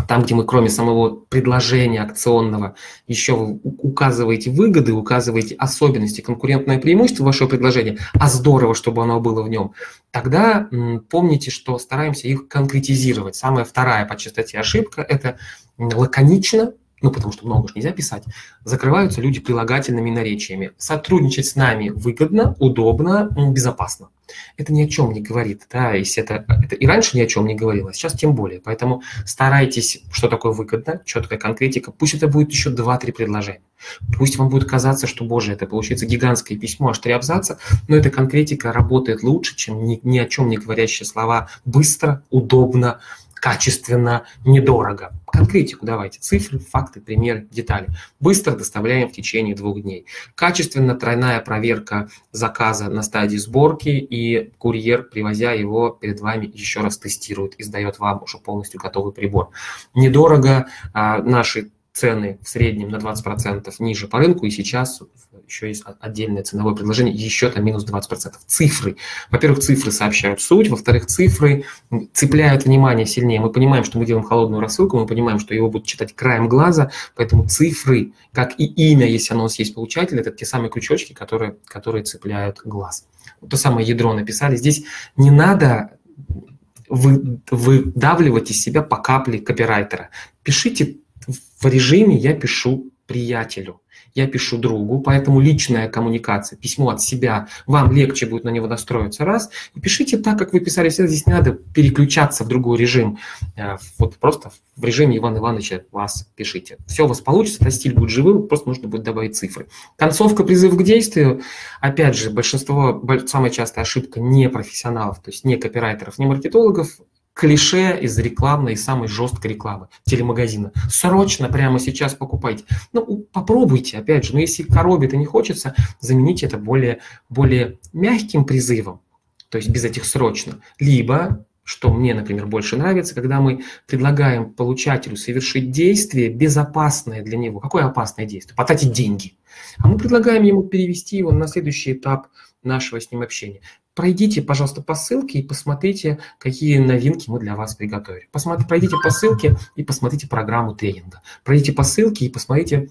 там, где мы кроме самого предложения акционного еще указываете выгоды, указываете особенности, конкурентное преимущество вашего предложения, а здорово, чтобы оно было в нем, тогда помните, что стараемся их конкретизировать. Самая вторая по частоте ошибка – это лаконично, ну, потому что много же нельзя писать, закрываются люди прилагательными наречиями. Сотрудничать с нами выгодно, удобно, безопасно. Это ни о чем не говорит, да, если это, это и раньше ни о чем не говорило, сейчас тем более. Поэтому старайтесь, что такое выгодно, четкая конкретика, пусть это будет еще 2-3 предложения. Пусть вам будет казаться, что, боже, это получится гигантское письмо, аж три абзаца, но эта конкретика работает лучше, чем ни, ни о чем не говорящие слова быстро, удобно, качественно, недорого. Конкретику давайте, цифры, факты, примеры, детали. Быстро доставляем в течение двух дней. Качественно тройная проверка заказа на стадии сборки, и курьер, привозя его, перед вами еще раз тестирует и сдает вам уже полностью готовый прибор. Недорого а, наши цены в среднем на 20% ниже по рынку, и сейчас еще есть отдельное ценовое предложение, еще там минус 20%. Цифры. Во-первых, цифры сообщают суть, во-вторых, цифры цепляют внимание сильнее. Мы понимаем, что мы делаем холодную рассылку, мы понимаем, что его будут читать краем глаза, поэтому цифры, как и имя, если оно у нас есть получатель, это те самые крючочки, которые, которые цепляют глаз. То самое ядро написали. Здесь не надо вы, выдавливать из себя по капле копирайтера. Пишите в режиме «я пишу приятелю» я пишу другу, поэтому личная коммуникация, письмо от себя, вам легче будет на него настроиться, раз, и пишите так, как вы писали всегда, здесь не надо переключаться в другой режим, э, вот просто в режиме Ивана Ивановича вас пишите. Все у вас получится, этот стиль будет живым, просто нужно будет добавить цифры. Концовка, призыв к действию, опять же, большинство, самая частая ошибка не профессионалов, то есть не копирайтеров, не маркетологов, клише из рекламной, из самой жесткой рекламы телемагазина. Срочно прямо сейчас покупайте. Ну, попробуйте, опять же. Но если коробит и не хочется, замените это более, более мягким призывом, то есть без этих срочно. Либо что мне, например, больше нравится, когда мы предлагаем получателю совершить действие безопасное для него. Какое опасное действие? Потратить деньги. А мы предлагаем ему перевести его на следующий этап нашего с ним общения. Пройдите, пожалуйста, по ссылке и посмотрите, какие новинки мы для вас приготовили. Посмотрите, пройдите по ссылке и посмотрите программу тренинга. Пройдите по ссылке и посмотрите,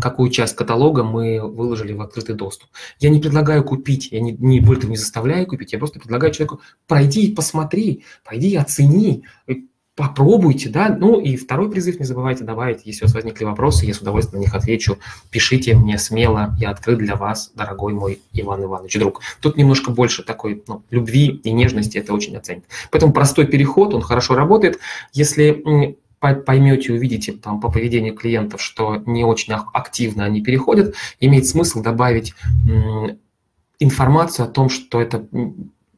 какую часть каталога мы выложили в открытый доступ. Я не предлагаю купить, я не, не больше не заставляю купить, я просто предлагаю человеку, пройди и посмотри, пройди и оцени, попробуйте, да. Ну и второй призыв не забывайте добавить, если у вас возникли вопросы, я с удовольствием на них отвечу. Пишите мне смело, я открыт для вас, дорогой мой Иван Иванович, друг. Тут немножко больше такой ну, любви и нежности, это очень оценит. Поэтому простой переход, он хорошо работает. Если поймете, увидите там по поведению клиентов, что не очень активно они переходят, имеет смысл добавить информацию о том, что это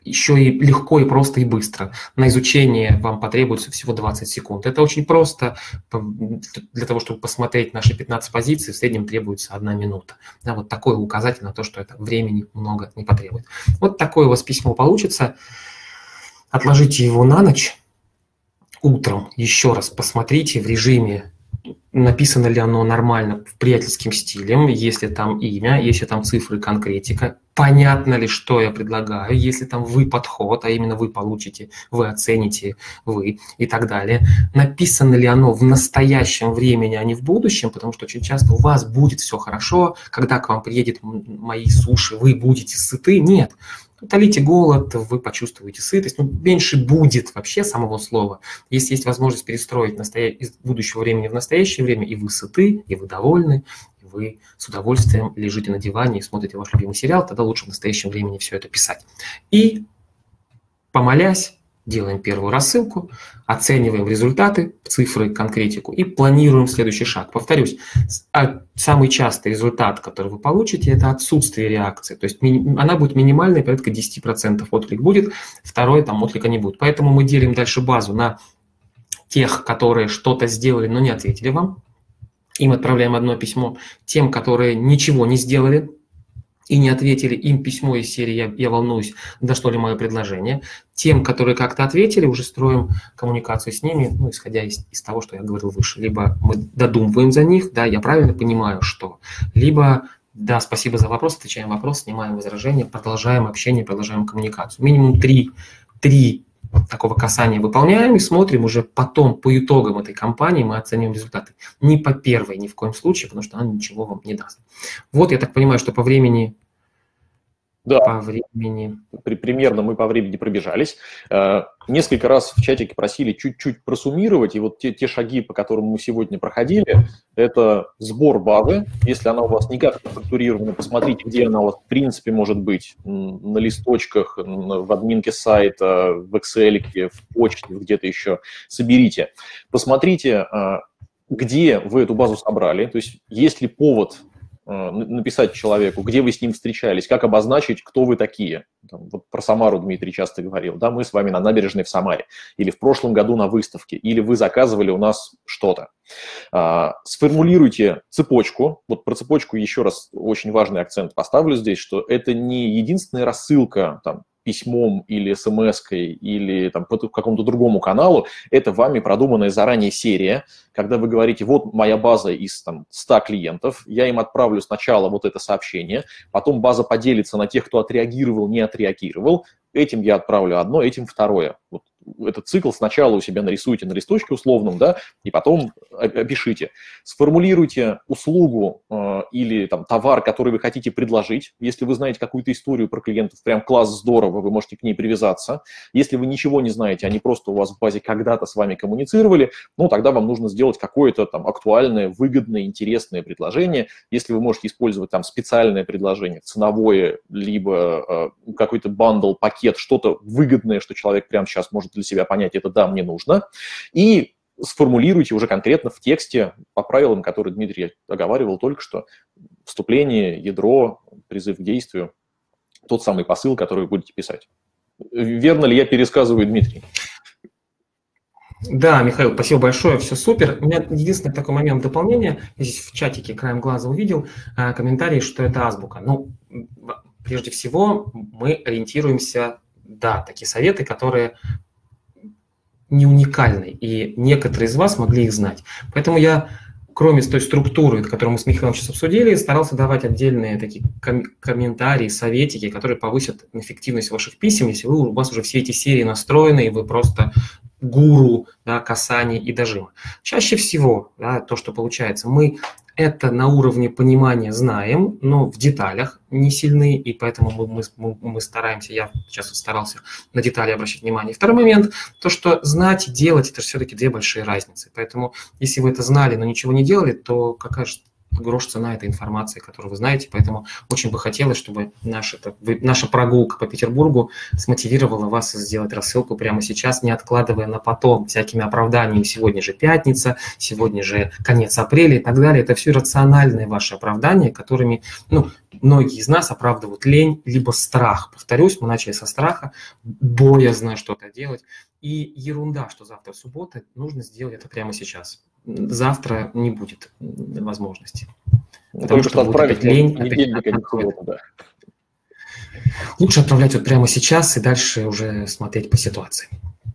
еще и легко, и просто, и быстро. На изучение вам потребуется всего 20 секунд. Это очень просто. Для того, чтобы посмотреть наши 15 позиций, в среднем требуется одна минута. Да, вот такой указатель на то, что это времени много не потребует. Вот такое у вас письмо получится. Отложите его на ночь. Утром еще раз посмотрите в режиме написано ли оно нормально в приятельским стилем, если там имя, если там цифры, конкретика, понятно ли, что я предлагаю, если там вы подход, а именно вы получите, вы оцените, вы и так далее. Написано ли оно в настоящем времени, а не в будущем, потому что очень часто у вас будет все хорошо, когда к вам приедет мои суши, вы будете сыты. Нет, утолите голод, вы почувствуете сытость, ну, меньше будет вообще самого слова. Если есть возможность перестроить настоя... из будущего времени в настоящее время, и вы сыты, и вы довольны, вы с удовольствием лежите на диване и смотрите ваш любимый сериал, тогда лучше в настоящем времени все это писать. И, помолясь, делаем первую рассылку, оцениваем результаты, цифры, конкретику и планируем следующий шаг. Повторюсь, а самый частый результат, который вы получите, это отсутствие реакции. То есть она будет минимальной, порядка 10% отклик будет, второй там отклика не будет. Поэтому мы делим дальше базу на тех, которые что-то сделали, но не ответили вам. Им отправляем одно письмо. Тем, которые ничего не сделали, и не ответили им письмо из серии «Я, я волнуюсь, дошло ли мое предложение». Тем, которые как-то ответили, уже строим коммуникацию с ними, ну, исходя из, из того, что я говорил выше. Либо мы додумываем за них, да, я правильно понимаю, что. Либо да, спасибо за вопрос, отвечаем вопрос, снимаем возражение, продолжаем общение, продолжаем коммуникацию. Минимум три, три такого касания выполняем и смотрим уже потом по итогам этой кампании мы оценим результаты. Не по первой ни в коем случае, потому что она ничего вам не даст. Вот я так понимаю, что по времени да, по времени. При, примерно мы по времени пробежались. Э, несколько раз в чатике просили чуть-чуть просуммировать, и вот те, те шаги, по которым мы сегодня проходили, это сбор базы. Если она у вас никак не структурирована, посмотрите, где она у вас в принципе может быть. На листочках, в админке сайта, в Excel, в почте, где-то еще. Соберите. Посмотрите, э, где вы эту базу собрали, то есть есть ли повод написать человеку, где вы с ним встречались, как обозначить, кто вы такие. Там, вот про Самару Дмитрий часто говорил, да, мы с вами на набережной в Самаре, или в прошлом году на выставке, или вы заказывали у нас что-то. А, сформулируйте цепочку, вот про цепочку еще раз очень важный акцент поставлю здесь, что это не единственная рассылка там, письмом или смс или там, по какому-то другому каналу, это вами продуманная заранее серия, когда вы говорите, вот моя база из там, 100 клиентов, я им отправлю сначала вот это сообщение, потом база поделится на тех, кто отреагировал, не отреагировал, этим я отправлю одно, этим второе. Вот этот цикл сначала у себя нарисуйте на листочке условном, да, и потом опишите. Сформулируйте услугу э, или там товар, который вы хотите предложить. Если вы знаете какую-то историю про клиентов, прям класс здорово, вы можете к ней привязаться. Если вы ничего не знаете, они просто у вас в базе когда-то с вами коммуницировали, ну, тогда вам нужно сделать какое-то там актуальное, выгодное, интересное предложение. Если вы можете использовать там специальное предложение, ценовое, либо э, какой-то бандл, пакет, что-то выгодное, что человек прямо сейчас может для себя понять, это да, мне нужно. И сформулируйте уже конкретно в тексте по правилам, которые Дмитрий оговаривал только что, вступление, ядро, призыв к действию, тот самый посыл, который вы будете писать. Верно ли я пересказываю, Дмитрий? Да, Михаил, спасибо большое, все супер. У меня единственный такой момент дополнения. Я здесь в чатике краем глаза увидел э, комментарий, что это азбука. Ну, прежде всего, мы ориентируемся, да, такие советы, которые не уникальны, и некоторые из вас могли их знать. Поэтому я, кроме той структуры, которую мы с Михаилом сейчас обсудили, старался давать отдельные такие ком- комментарии, советики, которые повысят эффективность ваших писем, если вы, у вас уже все эти серии настроены, и вы просто гуру да, касаний и дожима. Чаще всего да, то, что получается, мы это на уровне понимания знаем, но в деталях не сильны, и поэтому мы, мы, мы стараемся, я сейчас старался на детали обращать внимание. Второй момент, то, что знать и делать, это все-таки две большие разницы. Поэтому если вы это знали, но ничего не делали, то какая же грош цена этой информации, которую вы знаете, поэтому очень бы хотелось, чтобы наш, это, наша прогулка по Петербургу смотивировала вас сделать рассылку прямо сейчас, не откладывая на потом всякими оправданиями. Сегодня же пятница, сегодня же конец апреля и так далее. Это все рациональные ваши оправдания, которыми ну, многие из нас оправдывают лень, либо страх. Повторюсь, мы начали со страха, боязно что-то делать. И ерунда, что завтра суббота, нужно сделать это прямо сейчас завтра не будет возможности. Ну, потому что, что отправить лень, опять, да. Лучше отправлять вот прямо сейчас и дальше уже смотреть по ситуации.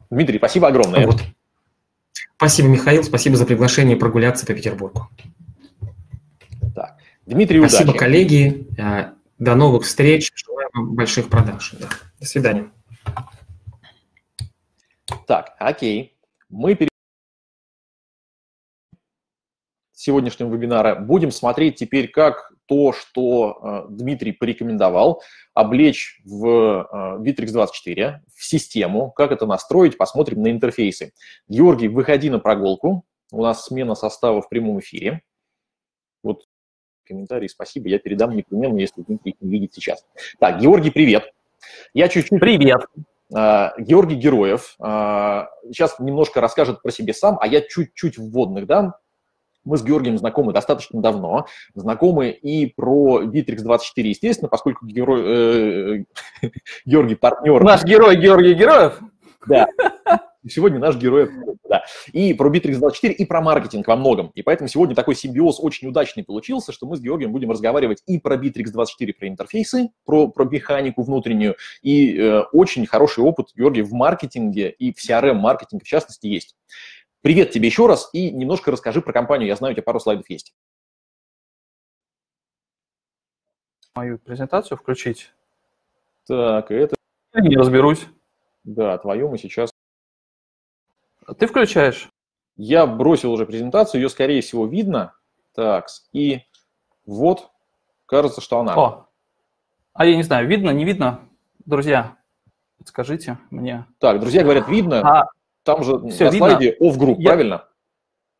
Дмитрий, спасибо огромное. Вот. Спасибо, Михаил, спасибо за приглашение прогуляться по Петербургу. Так. Дмитрий, Спасибо, удачи. коллеги. Э, до новых встреч. Желаю вам больших продаж. Да. До свидания. Так, окей. Мы перейдем сегодняшнего вебинара, будем смотреть теперь, как то, что э, Дмитрий порекомендовал, облечь в э, Bittrex24, в систему, как это настроить, посмотрим на интерфейсы. Георгий, выходи на прогулку, у нас смена состава в прямом эфире. Вот комментарии, спасибо, я передам непременно, если Дмитрий не видит сейчас. Так, Георгий, привет. Я чуть-чуть... Привет. А, Георгий Героев сейчас немножко расскажет про себя сам, а я чуть-чуть вводных дам. Мы с Георгием знакомы достаточно давно, знакомы и про Bittrex 24, естественно, поскольку герой, э, Георгий партнер. Наш герой Георгий Героев. Да. Сегодня наш герой, да. И про Bittrex 24, и про маркетинг во многом. И поэтому сегодня такой симбиоз очень удачный получился, что мы с Георгием будем разговаривать и про Bittrex 24, про интерфейсы, про, про механику внутреннюю, и э, очень хороший опыт Георгия в маркетинге и в CRM-маркетинге, в частности, есть. Привет тебе еще раз и немножко расскажи про компанию. Я знаю, у тебя пару слайдов есть. Мою презентацию включить. Так, это... Я не разберусь. Да, твою мы сейчас... Ты включаешь? Я бросил уже презентацию, ее, скорее всего, видно. Так, и вот, кажется, что она. О, а я не знаю, видно, не видно? Друзья, скажите мне. Так, друзья говорят, видно. А, там же Все, на видно. слайде off group, я... правильно?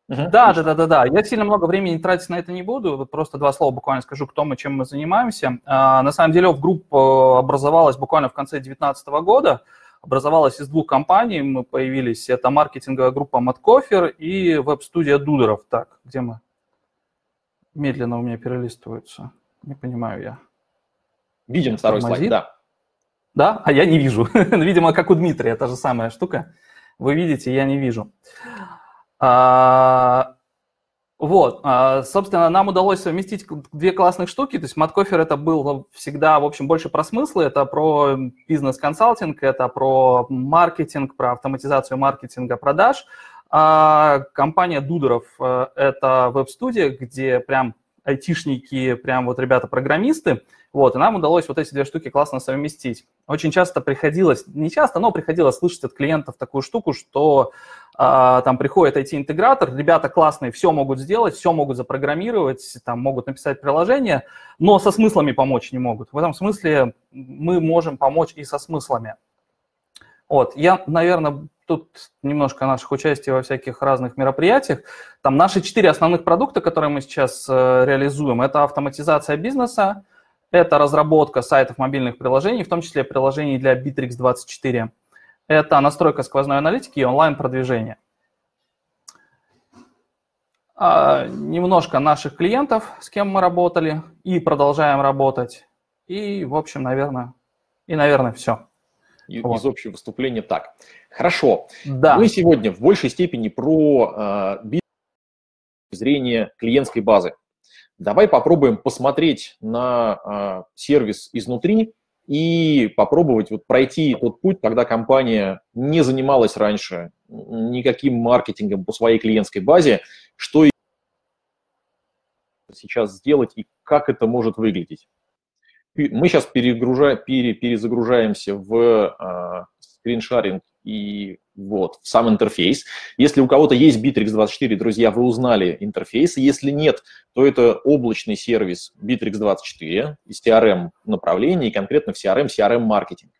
Угу. Да, да, да, да, да. Я сильно много времени тратить на это не буду. Просто два слова буквально скажу, кто мы, чем мы занимаемся. А, на самом деле, off group э, образовалась буквально в конце 2019 года образовалась из двух компаний. Мы появились. Это маркетинговая группа Маткофер и веб-студия Дудеров. Так, где мы? Медленно у меня перелистываются. Не понимаю я. Видим второй слайд, да. Да? А я не вижу. Видимо, как у Дмитрия, та же самая штука. Вы видите, я не вижу. А, вот, а, собственно, нам удалось совместить две классных штуки. То есть Маткофер это был всегда, в общем, больше про смыслы. Это про бизнес-консалтинг, это про маркетинг, про автоматизацию маркетинга продаж. А компания Дудеров э, – это веб-студия, где прям айтишники, прям вот ребята-программисты. Вот, и нам удалось вот эти две штуки классно совместить. Очень часто приходилось, не часто, но приходилось слышать от клиентов такую штуку, что а, там приходит IT-интегратор, ребята классные, все могут сделать, все могут запрограммировать, там могут написать приложение, но со смыслами помочь не могут. В этом смысле мы можем помочь и со смыслами. Вот, я, наверное, тут немножко наших участий во всяких разных мероприятиях. Там наши четыре основных продукта, которые мы сейчас э, реализуем, это автоматизация бизнеса, это разработка сайтов мобильных приложений, в том числе приложений для Bittrex24. Это настройка сквозной аналитики и онлайн-продвижение. А, немножко наших клиентов, с кем мы работали и продолжаем работать. И, в общем, наверное, и, наверное, все. Вот. Из общего выступления так. Хорошо. Да. Мы сегодня в большей степени про э, бизнес зрения клиентской базы. Давай попробуем посмотреть на э, сервис изнутри и попробовать вот пройти тот путь, когда компания не занималась раньше никаким маркетингом по своей клиентской базе, что сейчас сделать и как это может выглядеть. Мы сейчас перегружаем, пере, перезагружаемся в э, скриншаринг и вот, в сам интерфейс. Если у кого-то есть Bittrex 24, друзья, вы узнали интерфейс. Если нет, то это облачный сервис Bittrex 24 из CRM направления и конкретно в CRM, CRM маркетинг.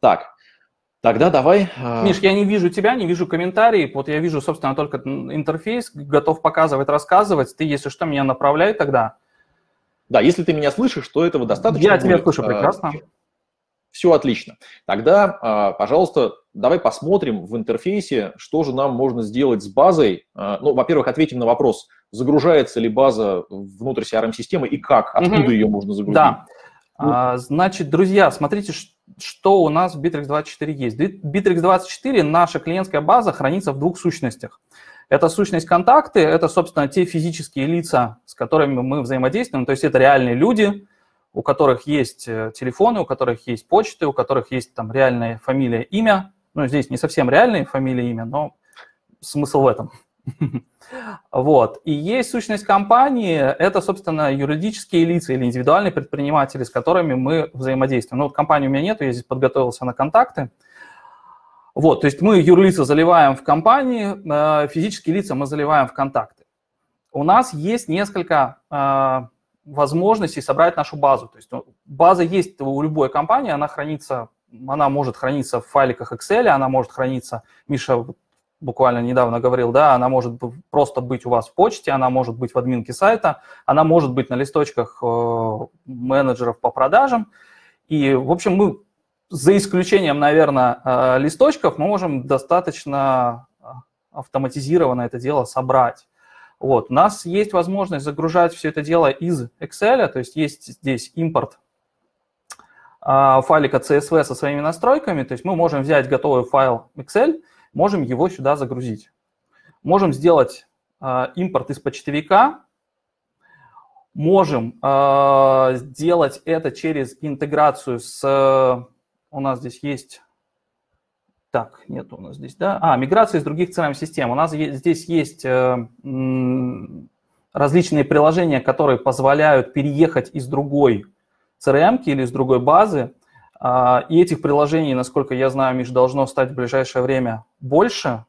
Так, Тогда давай. А, Миш, я не вижу тебя, не вижу комментарий. Вот я вижу, собственно, только интерфейс, готов показывать, рассказывать. Ты, если что, меня направляй тогда. Да, если ты меня слышишь, то этого достаточно. Я будет. тебя слышу а, прекрасно. Все отлично. Тогда, а, пожалуйста, давай посмотрим в интерфейсе, что же нам можно сделать с базой. А, ну, во-первых, ответим на вопрос, загружается ли база внутрь CRM-системы и как, откуда угу. ее можно загрузить. Да. Ну. А, значит, друзья, смотрите, что у нас в Bittrex24 есть. Bittrex24, наша клиентская база, хранится в двух сущностях. Это сущность контакты, это, собственно, те физические лица, с которыми мы взаимодействуем, то есть это реальные люди, у которых есть э, телефоны, у которых есть почты, у которых есть там реальная фамилия, имя. Ну, здесь не совсем реальная фамилия, имя, но смысл в этом. Вот. И есть сущность компании, это, собственно, юридические лица или индивидуальные предприниматели, с которыми мы взаимодействуем. Ну, вот компании у меня нет, я здесь подготовился на контакты. Вот, то есть мы юрлица заливаем в компании, э, физические лица мы заливаем в контакты. У нас есть несколько э, возможности собрать нашу базу. То есть ну, база есть у любой компании, она хранится, она может храниться в файликах Excel, она может храниться, Миша буквально недавно говорил, да, она может просто быть у вас в почте, она может быть в админке сайта, она может быть на листочках э, менеджеров по продажам. И, в общем, мы за исключением, наверное, э, листочков, мы можем достаточно автоматизированно это дело собрать. Вот. У нас есть возможность загружать все это дело из Excel, то есть есть здесь импорт а, файлика CSV со своими настройками, то есть мы можем взять готовый файл Excel, можем его сюда загрузить. Можем сделать импорт из почтовика, можем э, сделать это через интеграцию с... У нас здесь есть так, нет у нас здесь, да? А, миграция из других CRM-систем. У нас здесь есть э, различные приложения, которые позволяют переехать из другой CRM или из другой базы. Э, и этих приложений, насколько я знаю, Миш, должно стать в ближайшее время больше.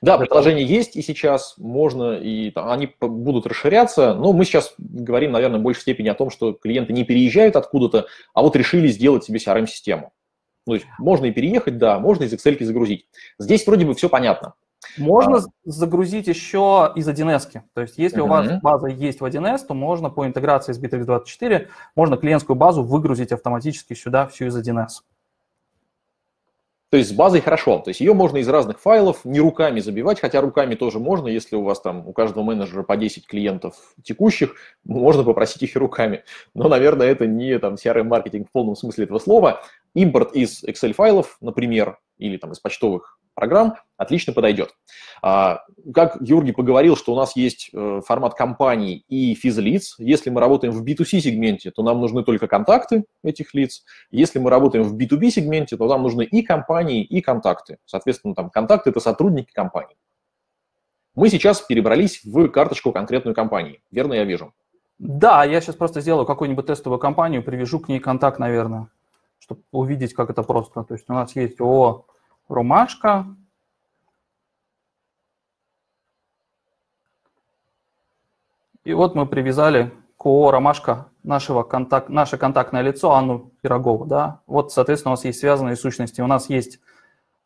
Да, приложения есть и сейчас можно, и там, они будут расширяться, но мы сейчас говорим, наверное, в большей степени о том, что клиенты не переезжают откуда-то, а вот решили сделать себе CRM-систему. Ну, то есть можно и переехать, да, можно из Excel загрузить. Здесь вроде бы все понятно. Можно а. загрузить еще из 1С. То есть если uh-huh. у вас база есть в 1С, то можно по интеграции с Bittrex24, можно клиентскую базу выгрузить автоматически сюда всю из 1С. То есть с базой хорошо. То есть ее можно из разных файлов не руками забивать, хотя руками тоже можно, если у вас там у каждого менеджера по 10 клиентов текущих, можно попросить их и руками. Но, наверное, это не там CRM-маркетинг в полном смысле этого слова. Импорт из Excel-файлов, например, или там из почтовых программ отлично подойдет. А, как Юргий поговорил, что у нас есть э, формат компаний и физлиц. Если мы работаем в B2C сегменте, то нам нужны только контакты этих лиц. Если мы работаем в B2B сегменте, то нам нужны и компании, и контакты. Соответственно, там контакты – это сотрудники компании. Мы сейчас перебрались в карточку конкретной компании. Верно я вижу? Да, я сейчас просто сделаю какую-нибудь тестовую компанию, привяжу к ней контакт, наверное, чтобы увидеть, как это просто. То есть у нас есть ООО ромашка. И вот мы привязали к ООО «Ромашка» нашего контакт, наше контактное лицо Анну Пирогову. Да? Вот, соответственно, у нас есть связанные сущности. У нас есть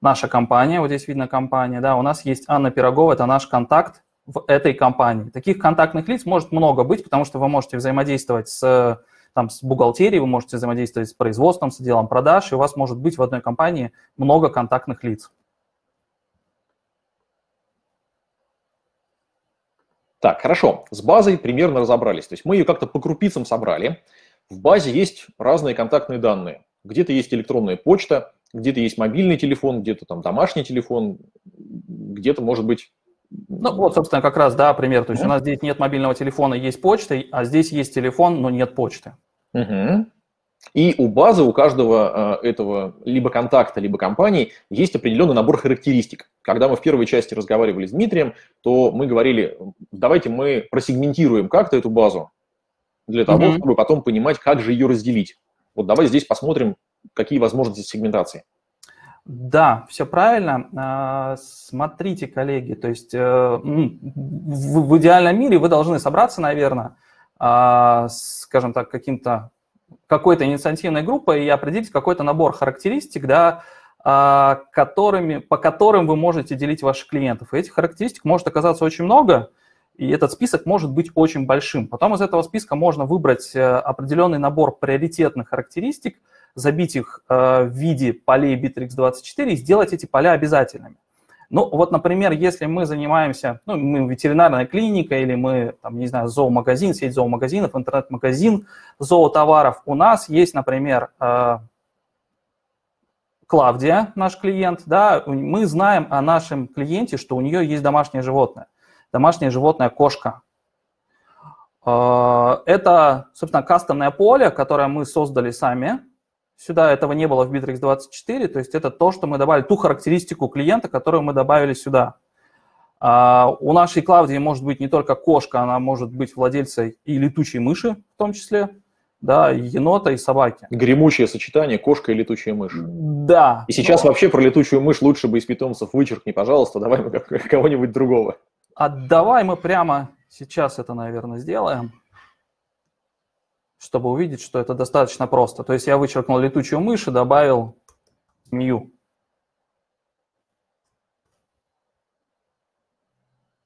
наша компания, вот здесь видно компания, да, у нас есть Анна Пирогова, это наш контакт в этой компании. Таких контактных лиц может много быть, потому что вы можете взаимодействовать с там с бухгалтерией, вы можете взаимодействовать с производством, с отделом продаж, и у вас может быть в одной компании много контактных лиц. Так, хорошо. С базой примерно разобрались. То есть мы ее как-то по крупицам собрали. В базе есть разные контактные данные. Где-то есть электронная почта, где-то есть мобильный телефон, где-то там домашний телефон, где-то, может быть, ну, вот, собственно, как раз, да, пример. То есть mm-hmm. у нас здесь нет мобильного телефона, есть почта, а здесь есть телефон, но нет почты. Mm-hmm. И у базы, у каждого э, этого либо контакта, либо компании есть определенный набор характеристик. Когда мы в первой части разговаривали с Дмитрием, то мы говорили, давайте мы просегментируем как-то эту базу для того, mm-hmm. чтобы потом понимать, как же ее разделить. Вот давай здесь посмотрим, какие возможности сегментации. Да, все правильно. А, смотрите, коллеги, то есть э, в идеальном мире вы должны собраться, наверное, а, скажем так, каким-то какой-то инициативной группой и определить какой-то набор характеристик, да, а, которыми, по которым вы можете делить ваших клиентов. И этих характеристик может оказаться очень много, и этот список может быть очень большим. Потом из этого списка можно выбрать э, определенный набор приоритетных характеристик, забить их э, в виде полей Bittrex24 и сделать эти поля обязательными. Ну, вот, например, если мы занимаемся, ну, мы ветеринарная клиника или мы, там, не знаю, зоомагазин, сеть зоомагазинов, интернет-магазин зоотоваров, у нас есть, например, э, Клавдия, наш клиент, да, мы знаем о нашем клиенте, что у нее есть домашнее животное. Домашнее животное кошка. Э, это, собственно, кастомное поле, которое мы создали сами, Сюда этого не было в Bittrex 24, то есть это то, что мы добавили, ту характеристику клиента, которую мы добавили сюда. А у нашей Клавдии может быть не только кошка, она может быть владельцей и летучей мыши в том числе, да, и енота, и собаки. Гремучее сочетание кошка и летучая мышь. Да. И сейчас но... вообще про летучую мышь лучше бы из питомцев вычеркни, пожалуйста, давай мы кого-нибудь другого. А давай мы прямо сейчас это, наверное, сделаем чтобы увидеть, что это достаточно просто. То есть я вычеркнул летучую мышь и добавил мью.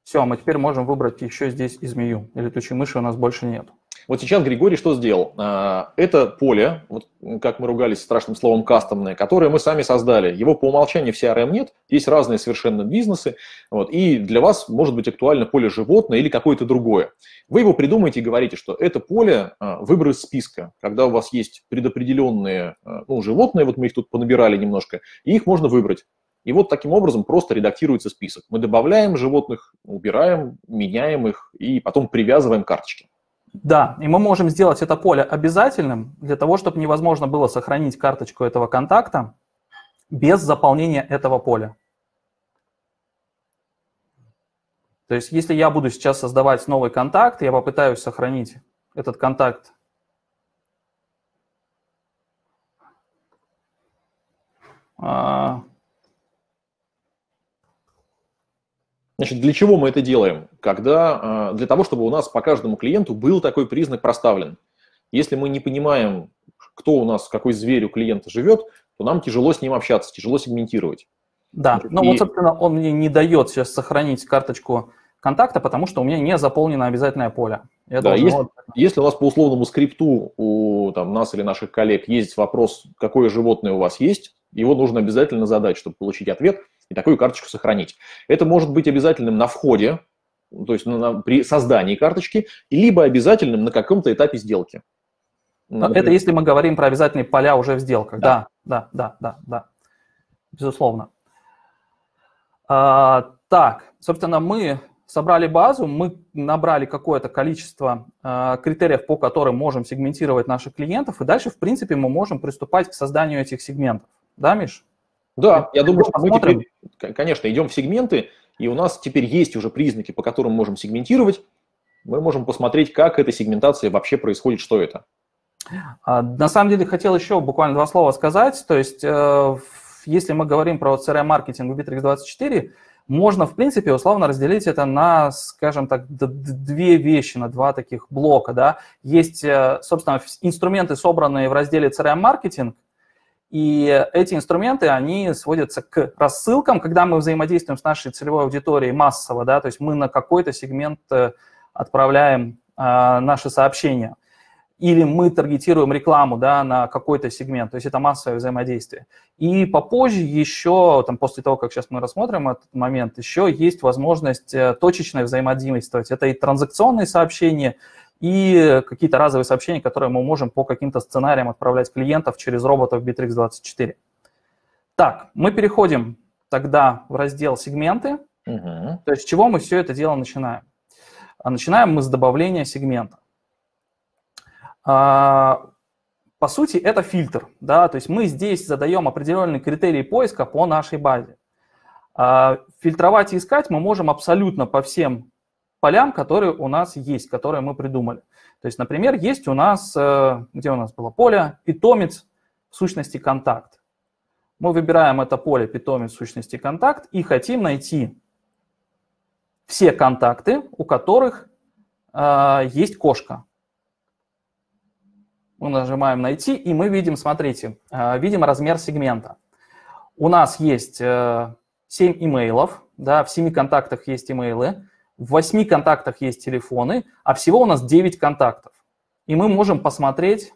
Все, мы теперь можем выбрать еще здесь и змею. И летучей мыши у нас больше нет. Вот сейчас Григорий что сделал? А, это поле, вот как мы ругались страшным словом кастомное, которое мы сами создали. Его по умолчанию в CRM нет, есть разные совершенно бизнесы, вот, и для вас может быть актуально поле животное или какое-то другое. Вы его придумаете и говорите, что это поле а, выбор из списка, когда у вас есть предопределенные а, ну, животные, вот мы их тут понабирали немножко, и их можно выбрать. И вот таким образом просто редактируется список. Мы добавляем животных, убираем, меняем их и потом привязываем карточки. Да, и мы можем сделать это поле обязательным для того, чтобы невозможно было сохранить карточку этого контакта без заполнения этого поля. То есть если я буду сейчас создавать новый контакт, я попытаюсь сохранить этот контакт а, Значит, для чего мы это делаем? Когда, а, для того, чтобы у нас по каждому клиенту был такой признак проставлен. Если мы не понимаем, кто у нас, какой зверь у клиента живет, то нам тяжело с ним общаться, тяжело сегментировать. Да, ну и... вот, собственно, он мне не дает сейчас сохранить карточку контакта, потому что у меня не заполнено обязательное поле. Я да, если, если у нас по условному скрипту у там, нас или наших коллег есть вопрос, какое животное у вас есть, его нужно обязательно задать, чтобы получить ответ – и такую карточку сохранить. Это может быть обязательным на входе, то есть на, на, при создании карточки, либо обязательным на каком-то этапе сделки. Например. Это если мы говорим про обязательные поля уже в сделках. Да, да, да, да, да, да. безусловно. А, так, собственно, мы собрали базу, мы набрали какое-то количество э, критериев, по которым можем сегментировать наших клиентов, и дальше, в принципе, мы можем приступать к созданию этих сегментов. Да, Миш? Да, я думаю, что мы теперь, конечно, идем в сегменты, и у нас теперь есть уже признаки, по которым мы можем сегментировать. Мы можем посмотреть, как эта сегментация вообще происходит, что это. А, на самом деле хотел еще буквально два слова сказать. То есть, э, если мы говорим про CRM-маркетинг в Bittrex24, можно, в принципе, условно разделить это на, скажем так, две вещи, на два таких блока. Да? Есть, э, собственно, инструменты, собранные в разделе CRM-маркетинг, и эти инструменты, они сводятся к рассылкам, когда мы взаимодействуем с нашей целевой аудиторией массово, да, то есть мы на какой-то сегмент э, отправляем э, наши сообщения. Или мы таргетируем рекламу да, на какой-то сегмент, то есть это массовое взаимодействие. И попозже еще, там, после того, как сейчас мы рассмотрим этот момент, еще есть возможность э, точечно взаимодействовать. Это и транзакционные сообщения, и какие-то разовые сообщения, которые мы можем по каким-то сценариям отправлять клиентов через роботов Bittrex24. Так, мы переходим тогда в раздел «Сегменты». Угу. То есть с чего мы все это дело начинаем? А начинаем мы с добавления сегмента. А, по сути, это фильтр. Да? То есть мы здесь задаем определенные критерии поиска по нашей базе. А, фильтровать и искать мы можем абсолютно по всем полям, которые у нас есть, которые мы придумали. То есть, например, есть у нас, э, где у нас было поле, питомец в сущности контакт. Мы выбираем это поле питомец в сущности контакт и хотим найти все контакты, у которых э, есть кошка. Мы нажимаем «Найти», и мы видим, смотрите, э, видим размер сегмента. У нас есть э, 7 имейлов, да, в 7 контактах есть имейлы в 8 контактах есть телефоны, а всего у нас 9 контактов. И мы можем посмотреть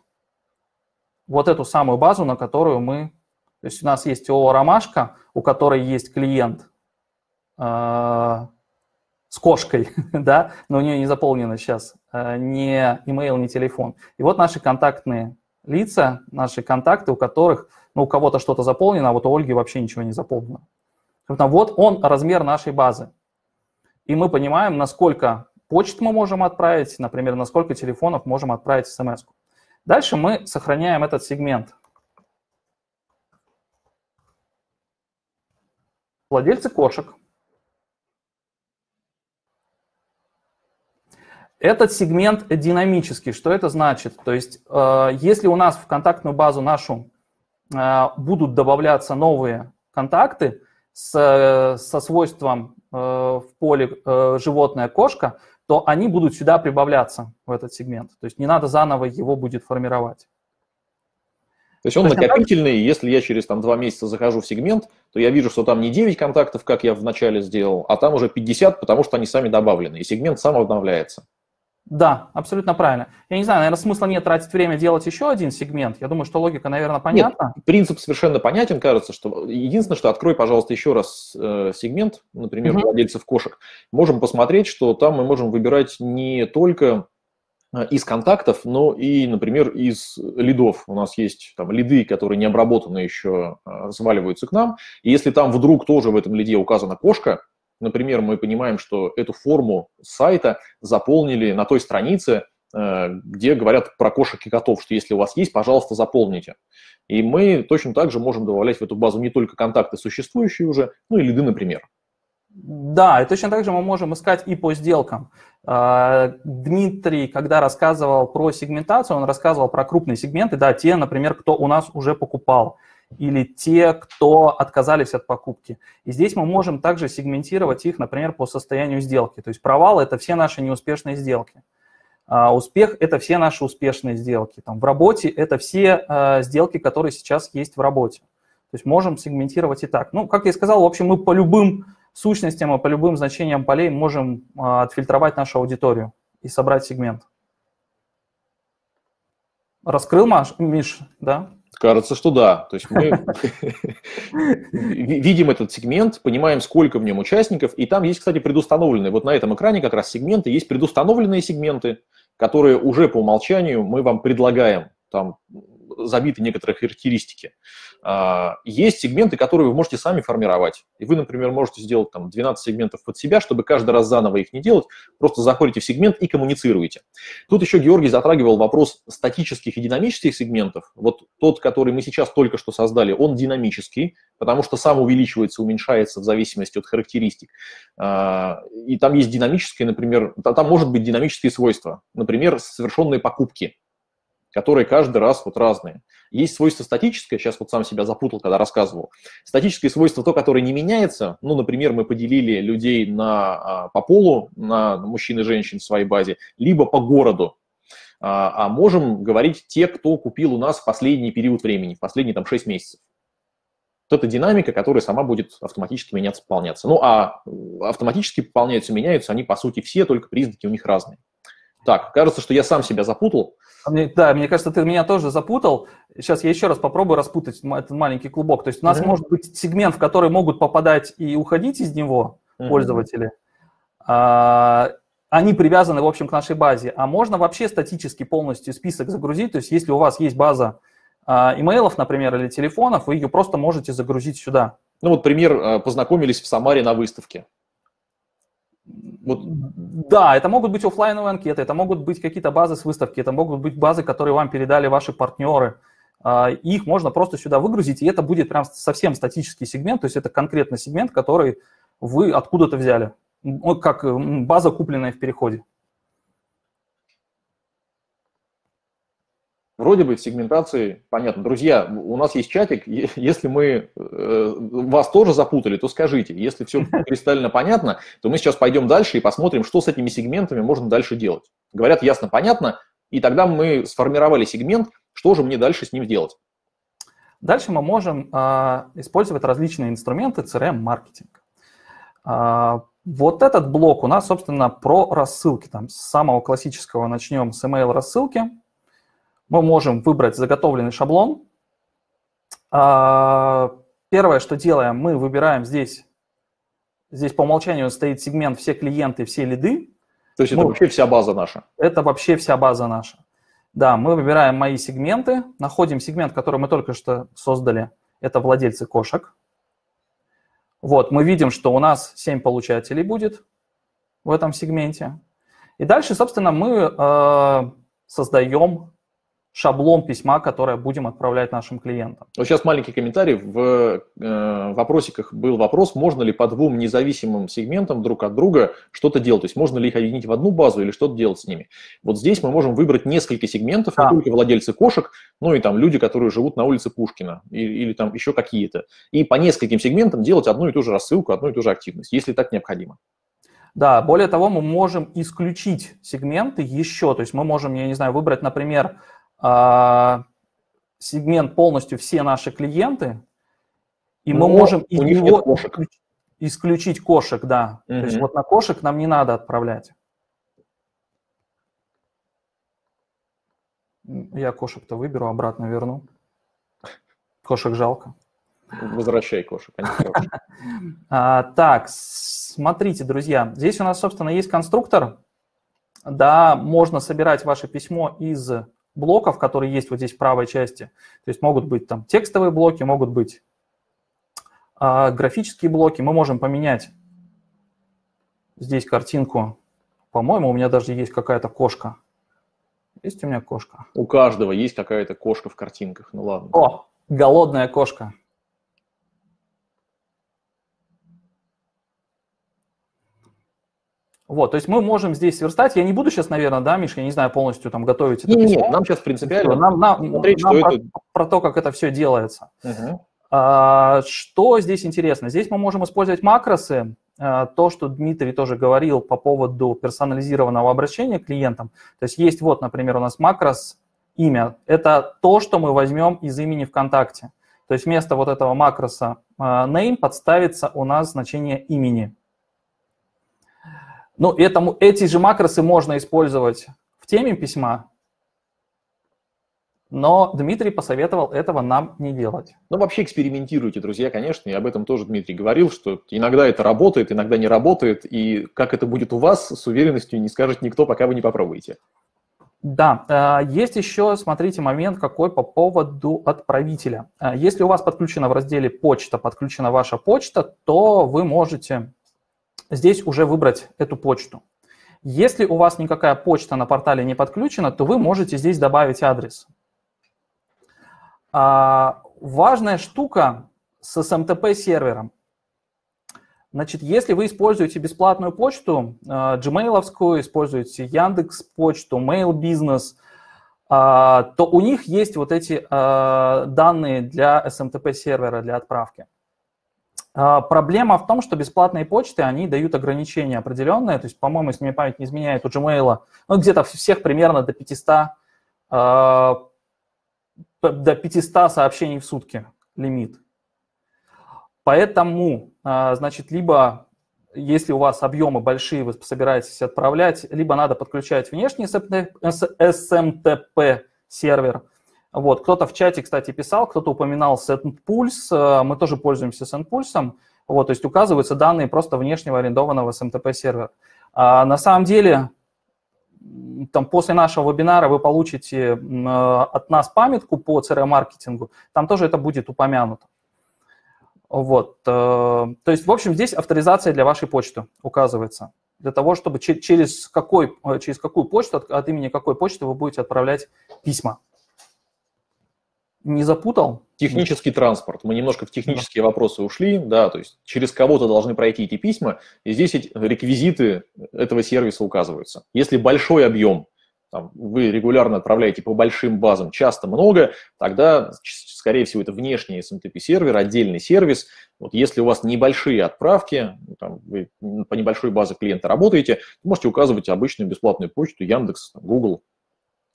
вот эту самую базу, на которую мы... То есть у нас есть ООО «Ромашка», у которой есть клиент э, с кошкой, да, но у нее не заполнено сейчас э, ни email, ни телефон. И вот наши контактные лица, наши контакты, у которых, ну, у кого-то что-то заполнено, а вот у Ольги вообще ничего не заполнено. Вот он размер нашей базы и мы понимаем, насколько почт мы можем отправить, например, на сколько телефонов можем отправить смс. -ку. Дальше мы сохраняем этот сегмент. Владельцы кошек. Этот сегмент динамический. Что это значит? То есть, э, если у нас в контактную базу нашу э, будут добавляться новые контакты с, со свойством Э, в поле э, животное кошка, то они будут сюда прибавляться в этот сегмент. То есть не надо заново его будет формировать. То есть он Точно накопительный, так? если я через там, два месяца захожу в сегмент, то я вижу, что там не 9 контактов, как я вначале сделал, а там уже 50, потому что они сами добавлены, и сегмент сам обновляется. Да, абсолютно правильно. Я не знаю, наверное, смысла нет тратить время делать еще один сегмент. Я думаю, что логика, наверное, понятна. Нет, принцип совершенно понятен, кажется, что единственное, что открой, пожалуйста, еще раз э, сегмент, например, угу. владельцев кошек. Можем посмотреть, что там мы можем выбирать не только э, из контактов, но и, например, из лидов. У нас есть там лиды, которые не обработаны еще, э, сваливаются к нам. И если там вдруг тоже в этом лиде указана кошка, Например, мы понимаем, что эту форму сайта заполнили на той странице, э, где говорят про кошек и котов, что если у вас есть, пожалуйста, заполните. И мы точно так же можем добавлять в эту базу не только контакты существующие уже, ну и лиды, например. Да, и точно так же мы можем искать и по сделкам. А, Дмитрий, когда рассказывал про сегментацию, он рассказывал про крупные сегменты, да, те, например, кто у нас уже покупал или те, кто отказались от покупки. И здесь мы можем также сегментировать их, например, по состоянию сделки. То есть провал – это все наши неуспешные сделки. А успех – это все наши успешные сделки. Там, в работе – это все э, сделки, которые сейчас есть в работе. То есть можем сегментировать и так. Ну, как я и сказал, в общем, мы по любым сущностям и по любым значениям полей можем э, отфильтровать нашу аудиторию и собрать сегмент. Раскрыл, Маш, Миш, да? Кажется, что да. То есть мы видим этот сегмент, понимаем, сколько в нем участников, и там есть, кстати, предустановленные, вот на этом экране как раз сегменты, есть предустановленные сегменты, которые уже по умолчанию мы вам предлагаем. Там забиты некоторые характеристики. А, есть сегменты, которые вы можете сами формировать. И вы, например, можете сделать там 12 сегментов под себя, чтобы каждый раз заново их не делать. Просто заходите в сегмент и коммуницируете. Тут еще Георгий затрагивал вопрос статических и динамических сегментов. Вот тот, который мы сейчас только что создали, он динамический, потому что сам увеличивается, уменьшается в зависимости от характеристик. А, и там есть динамические, например, там может быть динамические свойства. Например, совершенные покупки которые каждый раз вот разные. Есть свойство статическое, сейчас вот сам себя запутал, когда рассказывал. Статическое свойство то, которое не меняется. Ну, например, мы поделили людей на, а, по полу, на мужчин и женщин в своей базе, либо по городу. А, а можем говорить те, кто купил у нас в последний период времени, в последние там 6 месяцев. Вот это динамика, которая сама будет автоматически меняться, пополняться. Ну, а автоматически пополняются, меняются они, по сути, все, только признаки у них разные. Так, кажется, что я сам себя запутал. А мне, да, мне кажется, ты меня тоже запутал. Сейчас я еще раз попробую распутать этот маленький клубок. То есть у нас mm-hmm. может быть сегмент, в который могут попадать и уходить из него mm-hmm. пользователи. А, они привязаны, в общем, к нашей базе. А можно вообще статически полностью список загрузить. То есть если у вас есть база а, имейлов, например, или телефонов, вы ее просто можете загрузить сюда. Ну вот пример, э, познакомились в Самаре на выставке. Вот. Да, это могут быть офлайновые анкеты, это могут быть какие-то базы с выставки, это могут быть базы, которые вам передали ваши партнеры. А, их можно просто сюда выгрузить, и это будет прям совсем статический сегмент, то есть это конкретный сегмент, который вы откуда-то взяли, как база, купленная в переходе. Вроде бы сегментации понятно. Друзья, у нас есть чатик. Если мы э, вас тоже запутали, то скажите. Если все кристально понятно, то мы сейчас пойдем дальше и посмотрим, что с этими сегментами можно дальше делать. Говорят ясно, понятно, и тогда мы сформировали сегмент, что же мне дальше с ним делать. Дальше мы можем э, использовать различные инструменты CRM-маркетинга. Э, вот этот блок у нас, собственно, про рассылки. Там с самого классического начнем с email рассылки мы можем выбрать заготовленный шаблон. А, первое, что делаем, мы выбираем здесь, здесь по умолчанию стоит сегмент «Все клиенты, все лиды». То есть это мы, вообще вся база наша? Это вообще вся база наша. Да, мы выбираем мои сегменты, находим сегмент, который мы только что создали, это владельцы кошек. Вот, мы видим, что у нас 7 получателей будет в этом сегменте. И дальше, собственно, мы э, создаем шаблон письма, которое будем отправлять нашим клиентам. Вот сейчас маленький комментарий. В э, вопросиках был вопрос, можно ли по двум независимым сегментам друг от друга что-то делать. То есть можно ли их объединить в одну базу или что-то делать с ними. Вот здесь мы можем выбрать несколько сегментов, да. не только владельцы кошек, но и там люди, которые живут на улице Пушкина или, или там еще какие-то. И по нескольким сегментам делать одну и ту же рассылку, одну и ту же активность, если так необходимо. Да, более того, мы можем исключить сегменты еще, то есть мы можем, я не знаю, выбрать, например, сегмент полностью все наши клиенты, и Но мы можем из него кошек. исключить кошек, да. Угу. То есть вот на кошек нам не надо отправлять. Я кошек-то выберу, обратно верну. Кошек жалко. Возвращай кошек. а, так, смотрите, друзья, здесь у нас, собственно, есть конструктор. Да, можно собирать ваше письмо из блоков, которые есть вот здесь в правой части. То есть могут быть там текстовые блоки, могут быть а, графические блоки. Мы можем поменять здесь картинку. По-моему, у меня даже есть какая-то кошка. Есть у меня кошка? У каждого есть какая-то кошка в картинках. Ну ладно. О, голодная кошка. Вот, то есть мы можем здесь сверстать. Я не буду сейчас, наверное, да, Миша, я не знаю, полностью там готовить это Нет, письмо. нам сейчас принципиально нам, нам, смотреть, нам про, это... про то, как это все делается. Угу. А, что здесь интересно? Здесь мы можем использовать макросы, а, то, что Дмитрий тоже говорил по поводу персонализированного обращения к клиентам. То есть есть вот, например, у нас макрос имя. Это то, что мы возьмем из имени ВКонтакте. То есть вместо вот этого макроса а, name подставится у нас значение имени. Ну, этому, эти же макросы можно использовать в теме письма, но Дмитрий посоветовал этого нам не делать. Ну, вообще экспериментируйте, друзья, конечно, и об этом тоже Дмитрий говорил, что иногда это работает, иногда не работает, и как это будет у вас, с уверенностью не скажет никто, пока вы не попробуете. Да, э, есть еще, смотрите, момент какой по поводу отправителя. Э, если у вас подключена в разделе «Почта», подключена ваша почта, то вы можете здесь уже выбрать эту почту. Если у вас никакая почта на портале не подключена, то вы можете здесь добавить адрес. А, важная штука с SMTP сервером. Значит, если вы используете бесплатную почту, а, gmail используете Яндекс почту, Mail Business, а, то у них есть вот эти а, данные для SMTP сервера для отправки. А, проблема в том, что бесплатные почты, они дают ограничения определенные, то есть, по-моему, если мне память не изменяет, у Gmail, ну, где-то всех примерно до 500, а, до 500 сообщений в сутки лимит. Поэтому, а, значит, либо если у вас объемы большие, вы собираетесь отправлять, либо надо подключать внешний SMTP сервер, вот, кто-то в чате, кстати, писал, кто-то упоминал SendPulse, э, мы тоже пользуемся SendPulse, вот, то есть указываются данные просто внешнего арендованного SMTP сервера. А на самом деле, там после нашего вебинара вы получите э, от нас памятку по CRM-маркетингу, там тоже это будет упомянуто. Вот, э, то есть, в общем, здесь авторизация для вашей почты указывается, для того, чтобы через, какой, через какую почту, от, от имени какой почты вы будете отправлять письма не запутал? Технический транспорт. Мы немножко в технические да. вопросы ушли, да, то есть через кого-то должны пройти эти письма, и здесь эти реквизиты этого сервиса указываются. Если большой объем, там, вы регулярно отправляете по большим базам, часто много, тогда, скорее всего, это внешний SMTP-сервер, отдельный сервис. Вот если у вас небольшие отправки, ну, там, вы по небольшой базе клиента работаете, можете указывать обычную бесплатную почту Яндекс, Google,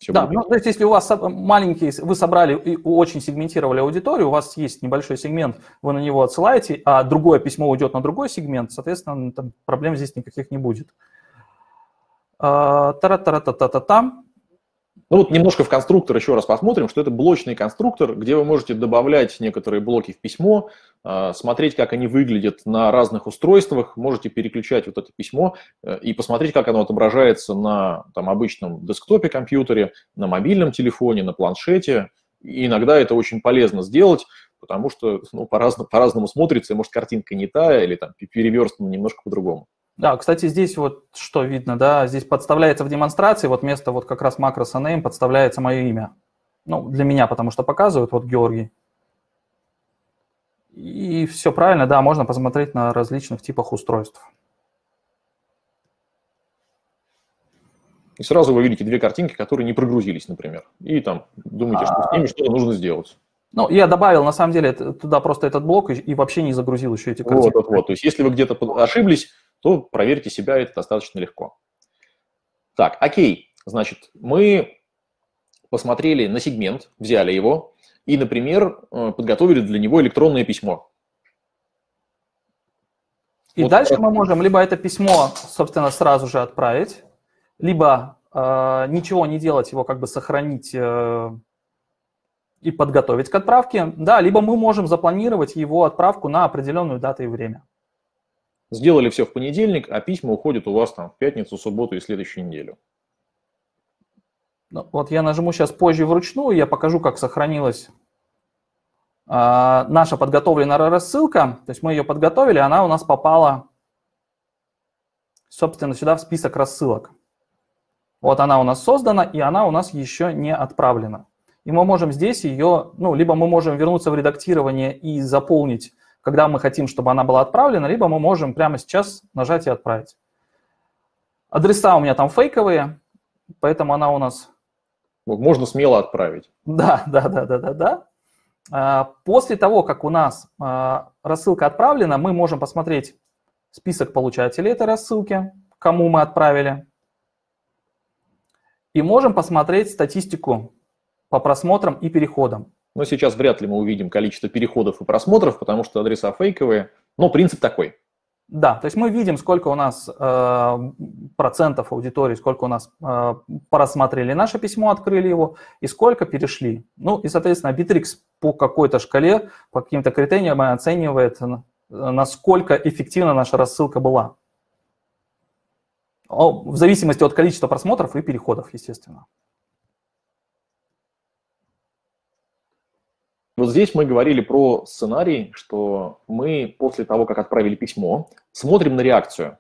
все да, ну, то есть если у вас маленький, вы собрали и очень сегментировали аудиторию, у вас есть небольшой сегмент, вы на него отсылаете, а другое письмо уйдет на другой сегмент, соответственно, там проблем здесь никаких не будет. Тара-тара-та-та-та-там. Ну вот немножко в конструктор еще раз посмотрим, что это блочный конструктор, где вы можете добавлять некоторые блоки в письмо, а, смотреть, как они выглядят на разных устройствах, можете переключать вот это письмо э, и посмотреть, как оно отображается на там, обычном десктопе компьютере, на мобильном телефоне, на планшете. И иногда это очень полезно сделать, потому что ну, по-разному, по-разному смотрится, может, картинка не та или там переверстана немножко по-другому. Да, кстати, здесь вот что видно, да, здесь подставляется в демонстрации, вот вместо вот как раз макроса name подставляется мое имя. Ну, для меня, потому что показывают, вот Георгий. И все правильно, да, можно посмотреть на различных типах устройств. И сразу вы видите две картинки, которые не прогрузились, например. И там думаете, что с ними что-то нужно сделать. Ну, я добавил, на самом деле, туда просто этот блок и, и вообще не загрузил еще эти картинки. Вот, вот, вот. То есть, если вы где-то ошиблись, то проверьте себя, это достаточно легко. Так, окей, значит, мы посмотрели на сегмент, взяли его, и, например, э, подготовили для него электронное письмо. И вот дальше это... мы можем либо это письмо, собственно, сразу же отправить, либо э, ничего не делать, его как бы сохранить э, и подготовить к отправке, да, либо мы можем запланировать его отправку на определенную дату и время. Сделали все в понедельник, а письма уходят у вас там в пятницу, субботу и следующую неделю. Ну, вот я нажму сейчас позже вручную, я покажу, как сохранилась э, наша подготовленная рассылка. То есть мы ее подготовили, она у нас попала, собственно, сюда в список рассылок. Вот она у нас создана, и она у нас еще не отправлена. И мы можем здесь ее, ну, либо мы можем вернуться в редактирование и заполнить, когда мы хотим, чтобы она была отправлена, либо мы можем прямо сейчас нажать и отправить. Адреса у меня там фейковые, поэтому она у нас... Можно смело отправить. Да, да, да, да, да, да. А, после того, как у нас а, рассылка отправлена, мы можем посмотреть список получателей этой рассылки, кому мы отправили, и можем посмотреть статистику по просмотрам и переходам. Но сейчас вряд ли мы увидим количество переходов и просмотров, потому что адреса фейковые. Но принцип такой. Да, то есть мы видим, сколько у нас э, процентов аудитории, сколько у нас э, просмотрели наше письмо, открыли его, и сколько перешли. Ну и, соответственно, Bittrex по какой-то шкале, по каким-то критериям оценивает, насколько эффективна наша рассылка была. В зависимости от количества просмотров и переходов, естественно. Вот здесь мы говорили про сценарий, что мы после того, как отправили письмо, смотрим на реакцию.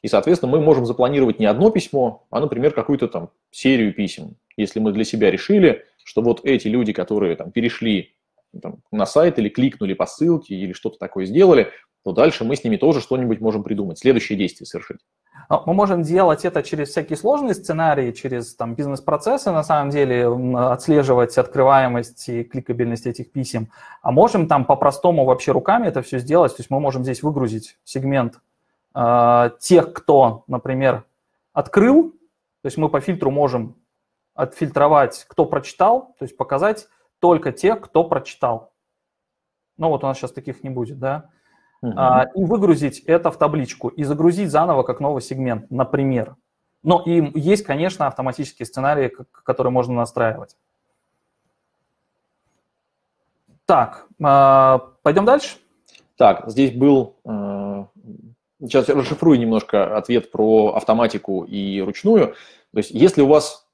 И, соответственно, мы можем запланировать не одно письмо, а, например, какую-то там серию писем. Если мы для себя решили, что вот эти люди, которые там перешли там, на сайт или кликнули по ссылке или что-то такое сделали, то дальше мы с ними тоже что-нибудь можем придумать, следующее действие совершить. Мы можем делать это через всякие сложные сценарии, через там, бизнес-процессы, на самом деле, отслеживать открываемость и кликабельность этих писем. А можем там по-простому вообще руками это все сделать. То есть мы можем здесь выгрузить сегмент э, тех, кто, например, открыл. То есть мы по фильтру можем отфильтровать, кто прочитал, то есть показать только тех, кто прочитал. Ну вот у нас сейчас таких не будет, да uh-huh. и выгрузить это в табличку и загрузить заново как новый сегмент, например. Но и есть, конечно, автоматические сценарии, которые можно настраивать. Так, а, пойдем дальше. Так, здесь был, э, сейчас я расшифрую немножко ответ про автоматику и ручную. То есть, если у вас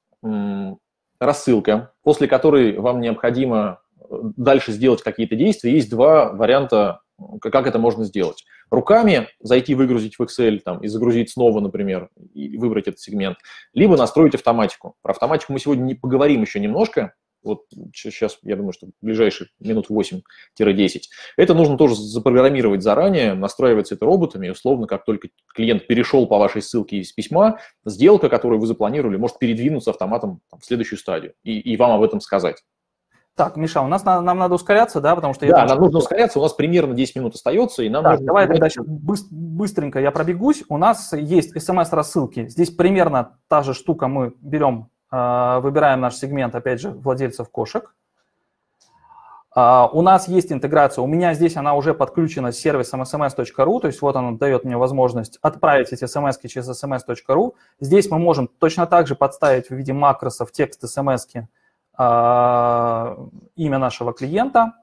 рассылка, после которой вам необходимо дальше сделать какие-то действия, есть два варианта как это можно сделать? Руками зайти, выгрузить в Excel там, и загрузить снова, например, и выбрать этот сегмент. Либо настроить автоматику. Про автоматику мы сегодня не поговорим еще немножко. Вот сейчас, я думаю, что ближайшие минут 8-10. Это нужно тоже запрограммировать заранее, настраивается это роботами, и условно, как только клиент перешел по вашей ссылке из письма, сделка, которую вы запланировали, может передвинуться автоматом там, в следующую стадию и, и вам об этом сказать. Так, Миша, у нас нам надо ускоряться, да, потому что... Да, нам нужно ускоряться, у нас примерно 10 минут остается, и нам так, нужно... давай тогда сейчас быстренько я пробегусь. У нас есть смс-рассылки. Здесь примерно та же штука. Мы берем, а, выбираем наш сегмент, опять же, владельцев кошек. А, у нас есть интеграция. У меня здесь она уже подключена с сервисом sms.ru, то есть вот он дает мне возможность отправить эти смс через sms.ru. Здесь мы можем точно так же подставить в виде макросов текст смс а, имя нашего клиента.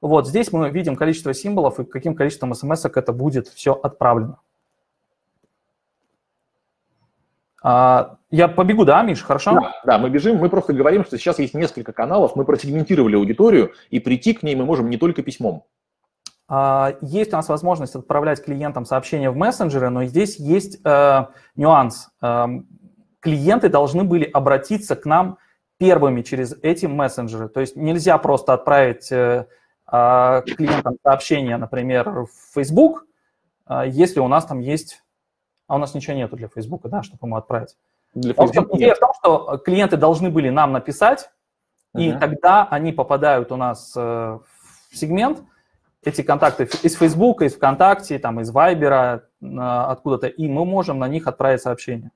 Вот здесь мы видим количество символов и каким количеством смс это будет все отправлено. А, я побегу, да, Миш, хорошо? Да, да, мы бежим, мы просто говорим, что сейчас есть несколько каналов, мы просегментировали аудиторию, и прийти к ней мы можем не только письмом. А, есть у нас возможность отправлять клиентам сообщения в мессенджеры, но здесь есть э, нюанс. Э, клиенты должны были обратиться к нам первыми через эти мессенджеры. То есть нельзя просто отправить э, э, клиентам сообщение, например, в Facebook, э, если у нас там есть... А у нас ничего нету для Facebook, да, чтобы ему отправить. Для Facebook идея в том, что клиенты должны были нам написать, и uh-huh. тогда они попадают у нас э, в сегмент, эти контакты из Facebook, из ВКонтакте, там, из Viber, э, откуда-то, и мы можем на них отправить сообщение.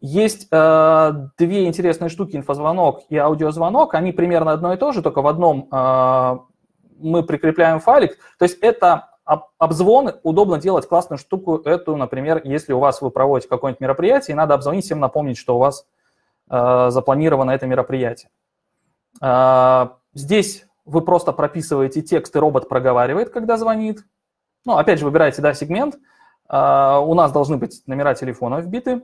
Есть э, две интересные штуки, инфозвонок и аудиозвонок. Они примерно одно и то же, только в одном э, мы прикрепляем файлик. То есть это обзвоны удобно делать классную штуку эту, например, если у вас вы проводите какое-нибудь мероприятие, и надо обзвонить всем, напомнить, что у вас э, запланировано это мероприятие. Э, здесь вы просто прописываете текст, и робот проговаривает, когда звонит. Ну, опять же, выбираете, да, сегмент. Э, у нас должны быть номера телефона вбиты.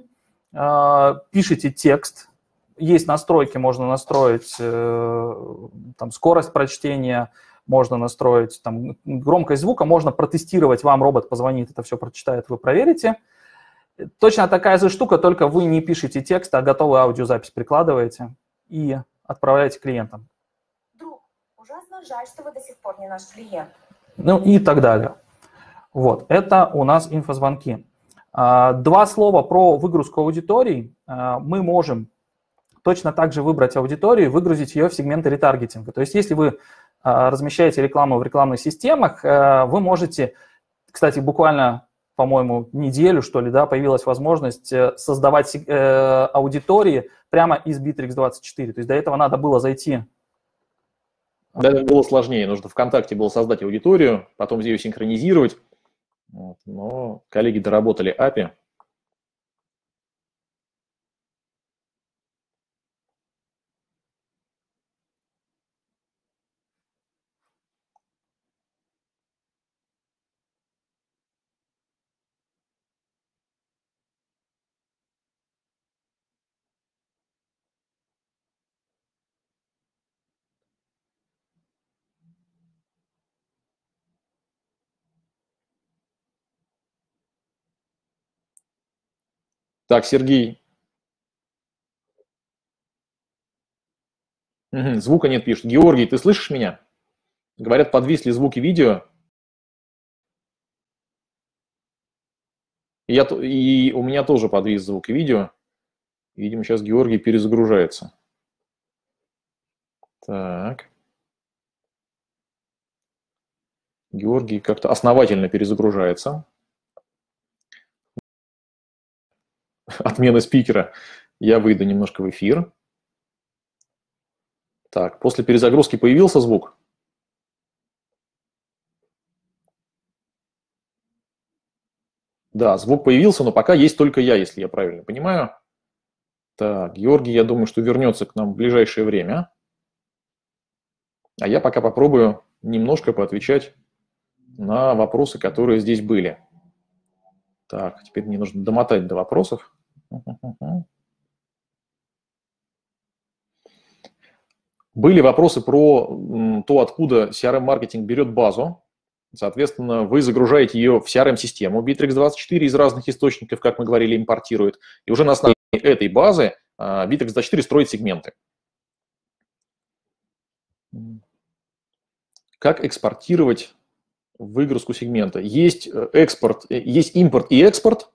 Э, пишите текст. Есть настройки, можно настроить э, там, скорость прочтения, можно настроить там, громкость звука, можно протестировать, вам робот позвонит, это все прочитает, вы проверите. Точно такая же штука, только вы не пишете текст, а готовую аудиозапись прикладываете и отправляете клиентам. Друг, ужасно жаль, что вы до сих пор не наш клиент. Ну и так далее. Вот, это у нас инфозвонки. А, два слова про выгрузку аудитории. А, мы можем точно так же выбрать аудиторию и выгрузить ее в сегменты ретаргетинга. То есть если вы а, размещаете рекламу в рекламных системах, э, вы можете, кстати, буквально, по-моему, неделю, что ли, да, появилась возможность э, создавать э, аудитории прямо из Bittrex24. То есть до этого надо было зайти да, это было сложнее. Нужно ВКонтакте было создать аудиторию, потом ее синхронизировать. Вот. Но коллеги доработали API, Так, Сергей. Угу, звука нет, пишут. Георгий, ты слышишь меня? Говорят, подвисли звуки видео. И, я, и у меня тоже подвис звук видео. Видимо, сейчас Георгий перезагружается. Так. Георгий как-то основательно перезагружается. Отмены спикера, я выйду немножко в эфир. Так, после перезагрузки появился звук? Да, звук появился, но пока есть только я, если я правильно понимаю. Так, Георгий, я думаю, что вернется к нам в ближайшее время. А я пока попробую немножко поотвечать на вопросы, которые здесь были. Так, теперь мне нужно домотать до вопросов. Были вопросы про то, откуда CRM-маркетинг берет базу. Соответственно, вы загружаете ее в CRM-систему. Bittrex24 из разных источников, как мы говорили, импортирует. И уже на основе этой базы а, Bittrex24 строит сегменты. Как экспортировать выгрузку сегмента? Есть э, экспорт, э, есть импорт и экспорт.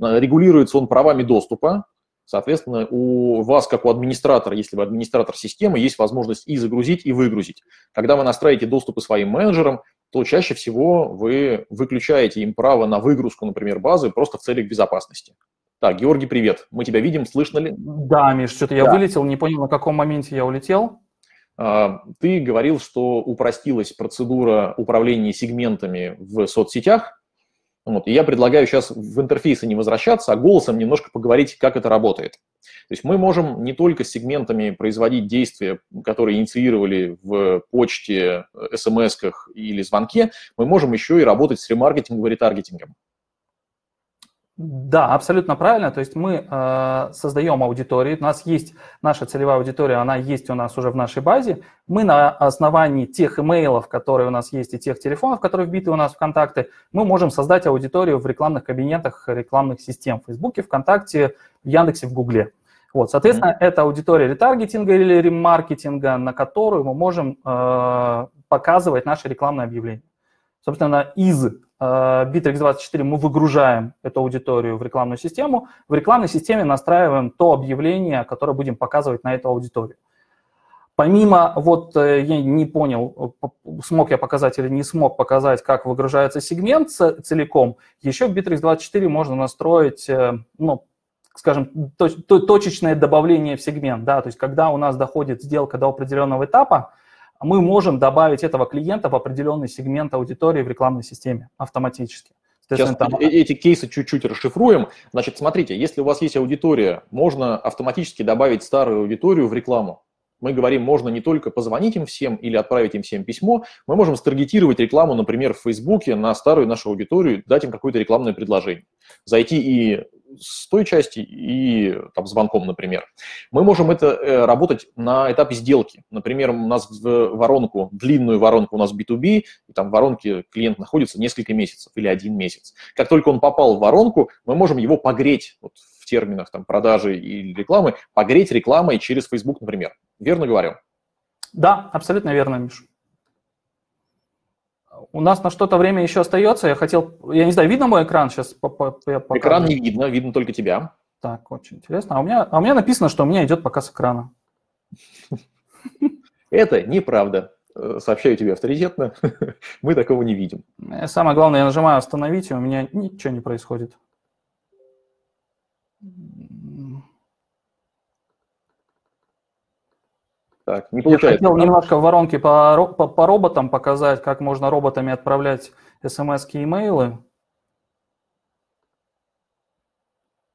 Э, регулируется он правами доступа. Соответственно, у вас, как у администратора, если вы администратор системы, есть возможность и загрузить, и выгрузить. Когда вы настраиваете доступы своим менеджерам, то чаще всего вы выключаете им право на выгрузку, например, базы просто в целях безопасности. Так, Георгий, привет. Мы тебя видим, слышно ли? Да, Миш, что-то я да. вылетел, не понял, на каком моменте я улетел. А, ты говорил, что упростилась процедура управления сегментами в соцсетях. Вот. И я предлагаю сейчас в интерфейсы не возвращаться, а голосом немножко поговорить, как это работает. То есть мы можем не только сегментами производить действия, которые инициировали в почте, смс-ках или звонке, мы можем еще и работать с ремаркетингом и ретаргетингом. Да, абсолютно правильно. То есть мы э, создаем аудитории, у нас есть наша целевая аудитория, она есть у нас уже в нашей базе. Мы на основании тех имейлов, которые у нас есть, и тех телефонов, которые вбиты у нас в контакты, мы можем создать аудиторию в рекламных кабинетах рекламных систем в Фейсбуке, ВКонтакте, в Яндексе, в Гугле. Вот, соответственно, mm-hmm. это аудитория ретаргетинга или ремаркетинга, на которую мы можем э, показывать наши рекламные объявления. Собственно, из Bittrex24 мы выгружаем эту аудиторию в рекламную систему. В рекламной системе настраиваем то объявление, которое будем показывать на эту аудиторию. Помимо, вот э, я не понял, смог я показать или не смог показать, как выгружается сегмент целиком, еще в Bittrex24 можно настроить, э, ну, скажем, точечное добавление в сегмент, да, то есть когда у нас доходит сделка до определенного этапа, мы можем добавить этого клиента в определенный сегмент аудитории в рекламной системе автоматически. Сейчас там... Эти кейсы чуть-чуть расшифруем. Значит, смотрите, если у вас есть аудитория, можно автоматически добавить старую аудиторию в рекламу. Мы говорим, можно не только позвонить им всем или отправить им всем письмо, мы можем старгетировать рекламу, например, в Фейсбуке на старую нашу аудиторию, дать им какое-то рекламное предложение. Зайти и с той части и там, звонком, например. Мы можем это э, работать на этапе сделки. Например, у нас в воронку, длинную воронку у нас B2B, и там в воронке клиент находится несколько месяцев или один месяц. Как только он попал в воронку, мы можем его погреть вот, в терминах там, продажи и рекламы, погреть рекламой через Facebook, например. Верно говорю? Да, абсолютно верно, Миша. У нас на что-то время еще остается. Я хотел, я не знаю, видно мой экран сейчас? Экран не видно, видно только тебя. Так, очень интересно. А у меня, а у меня написано, что у меня идет показ экрана. Это неправда. Э, сообщаю тебе авторитетно. Мы такого не видим. Э, самое главное, я нажимаю остановить, и у меня ничего не происходит. Так, не получается. Я хотел немножко в воронке по, по, по роботам показать, как можно роботами отправлять смс и имейлы.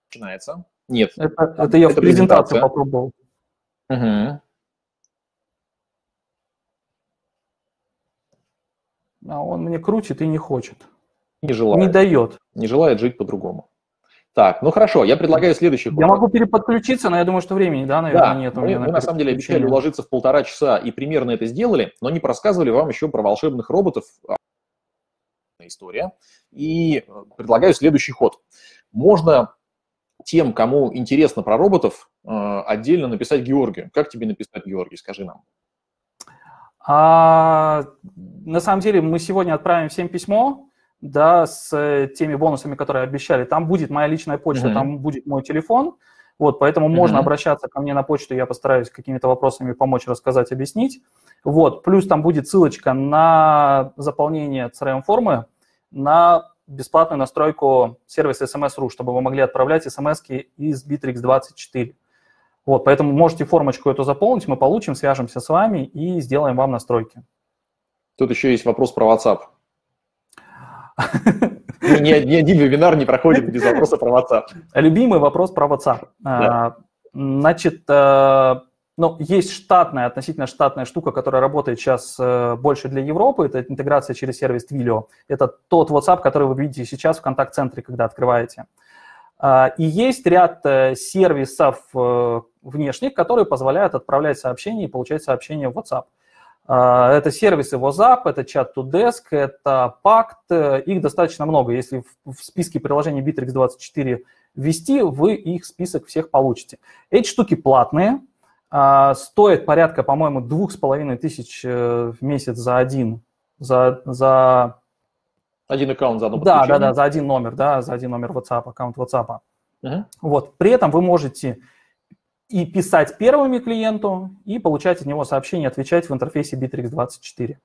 Начинается. Нет. Это, это я это в презентации попробовал. Угу. А он мне крутит и не хочет. Не желает. Не дает. Не желает жить по-другому. Так, ну хорошо, я предлагаю следующий ход. Я могу переподключиться, но я думаю, что времени, да, наверное, да, нет. У мы, мы на самом деле обещали уложиться в полтора часа и примерно это сделали, но не рассказывали вам еще про волшебных роботов. История. И э, предлагаю следующий ход. Можно тем, кому интересно про роботов, э, отдельно написать Георгию. Как тебе написать Георгий, скажи нам. А, на самом деле мы сегодня отправим всем письмо, да, с э, теми бонусами, которые обещали. Там будет моя личная почта, mm-hmm. там будет мой телефон. Вот, поэтому mm-hmm. можно обращаться ко мне на почту, я постараюсь какими-то вопросами помочь, рассказать, объяснить. Вот, плюс там будет ссылочка на заполнение CRM-формы, на бесплатную настройку сервиса SMS.ru, чтобы вы могли отправлять смс из Bittrex24. Вот, поэтому можете формочку эту заполнить, мы получим, свяжемся с вами и сделаем вам настройки. Тут еще есть вопрос про WhatsApp. Ни, ни один вебинар не проходит без вопроса про WhatsApp. Любимый вопрос про WhatsApp. Да. А, значит, э, ну, есть штатная, относительно штатная штука, которая работает сейчас э, больше для Европы, это интеграция через сервис Twilio. Это тот WhatsApp, который вы видите сейчас в контакт-центре, когда открываете. А, и есть ряд э, сервисов внешних, которые позволяют отправлять сообщения и получать сообщения в WhatsApp. А, это сервисы WhatsApp, это Chat2Desk, это Pact, их достаточно много. Если в списке приложений Bittrex24 ввести, вы их список всех получите. Эти штуки платные, а, стоят порядка, по-моему, двух с половиной тысяч э, в месяц за один, за, за... Один аккаунт за одно Да, да, да, за один номер, да, за один номер WhatsApp, аккаунт WhatsApp. Uh-huh. Вот, при этом вы можете и писать первыми клиенту, и получать от него сообщение, отвечать в интерфейсе Bittrex24.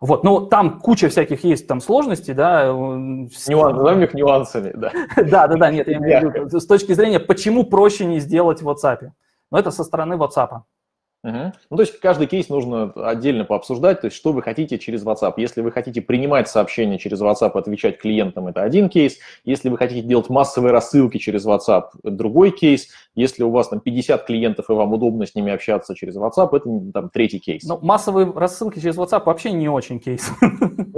Вот, ну там куча всяких есть там сложностей, да. Нюансы, назовем их нюансами, да. Да, да, да, нет, я имею в виду с точки зрения, почему проще не сделать в WhatsApp. Но это со стороны WhatsApp. Угу. Ну, то есть каждый кейс нужно отдельно пообсуждать, то есть что вы хотите через WhatsApp. Если вы хотите принимать сообщения через WhatsApp, отвечать клиентам, это один кейс. Если вы хотите делать массовые рассылки через WhatsApp, это другой кейс. Если у вас там 50 клиентов и вам удобно с ними общаться через WhatsApp, это там третий кейс. Ну, массовые рассылки через WhatsApp вообще не очень кейс.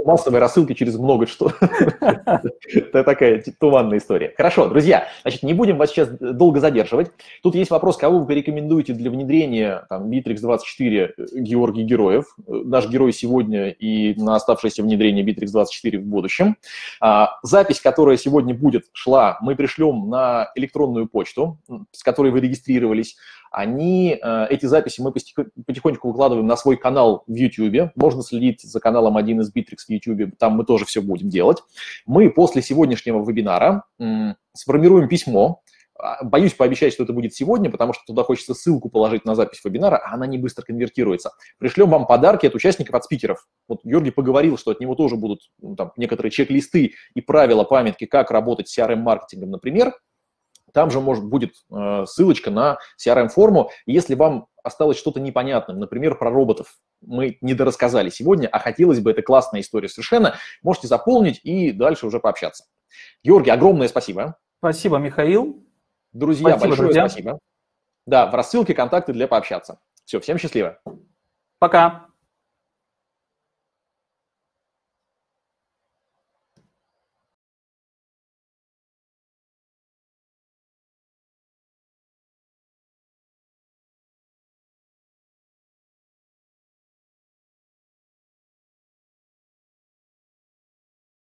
Массовые рассылки через много что. Это такая туманная история. Хорошо, друзья, значит, не будем вас сейчас долго задерживать. Тут есть вопрос, кого вы порекомендуете для внедрения там, Bittrex24 Георгий Героев, наш герой сегодня и на оставшееся внедрение Bittrex24 в будущем. А, запись, которая сегодня будет, шла, мы пришлем на электронную почту, с которой вы регистрировались. Они, э, эти записи мы потихонечку выкладываем на свой канал в YouTube. Можно следить за каналом один из Bittrex в YouTube, там мы тоже все будем делать. Мы после сегодняшнего вебинара сформируем письмо, боюсь пообещать, что это будет сегодня, потому что туда хочется ссылку положить на запись вебинара, а она не быстро конвертируется. Пришлем вам подарки от участников, от спикеров. Вот Георгий поговорил, что от него тоже будут ну, там, некоторые чек-листы и правила памятки, как работать с CRM-маркетингом, например. Там же может будет э, ссылочка на CRM-форму. Если вам осталось что-то непонятным, например, про роботов, мы не дорассказали сегодня, а хотелось бы, это классная история совершенно, можете заполнить и дальше уже пообщаться. Георгий, огромное спасибо. Спасибо, Михаил. Друзья, спасибо, большое друзья. спасибо. Да, в рассылке контакты для пообщаться. Все, всем счастливо. Пока.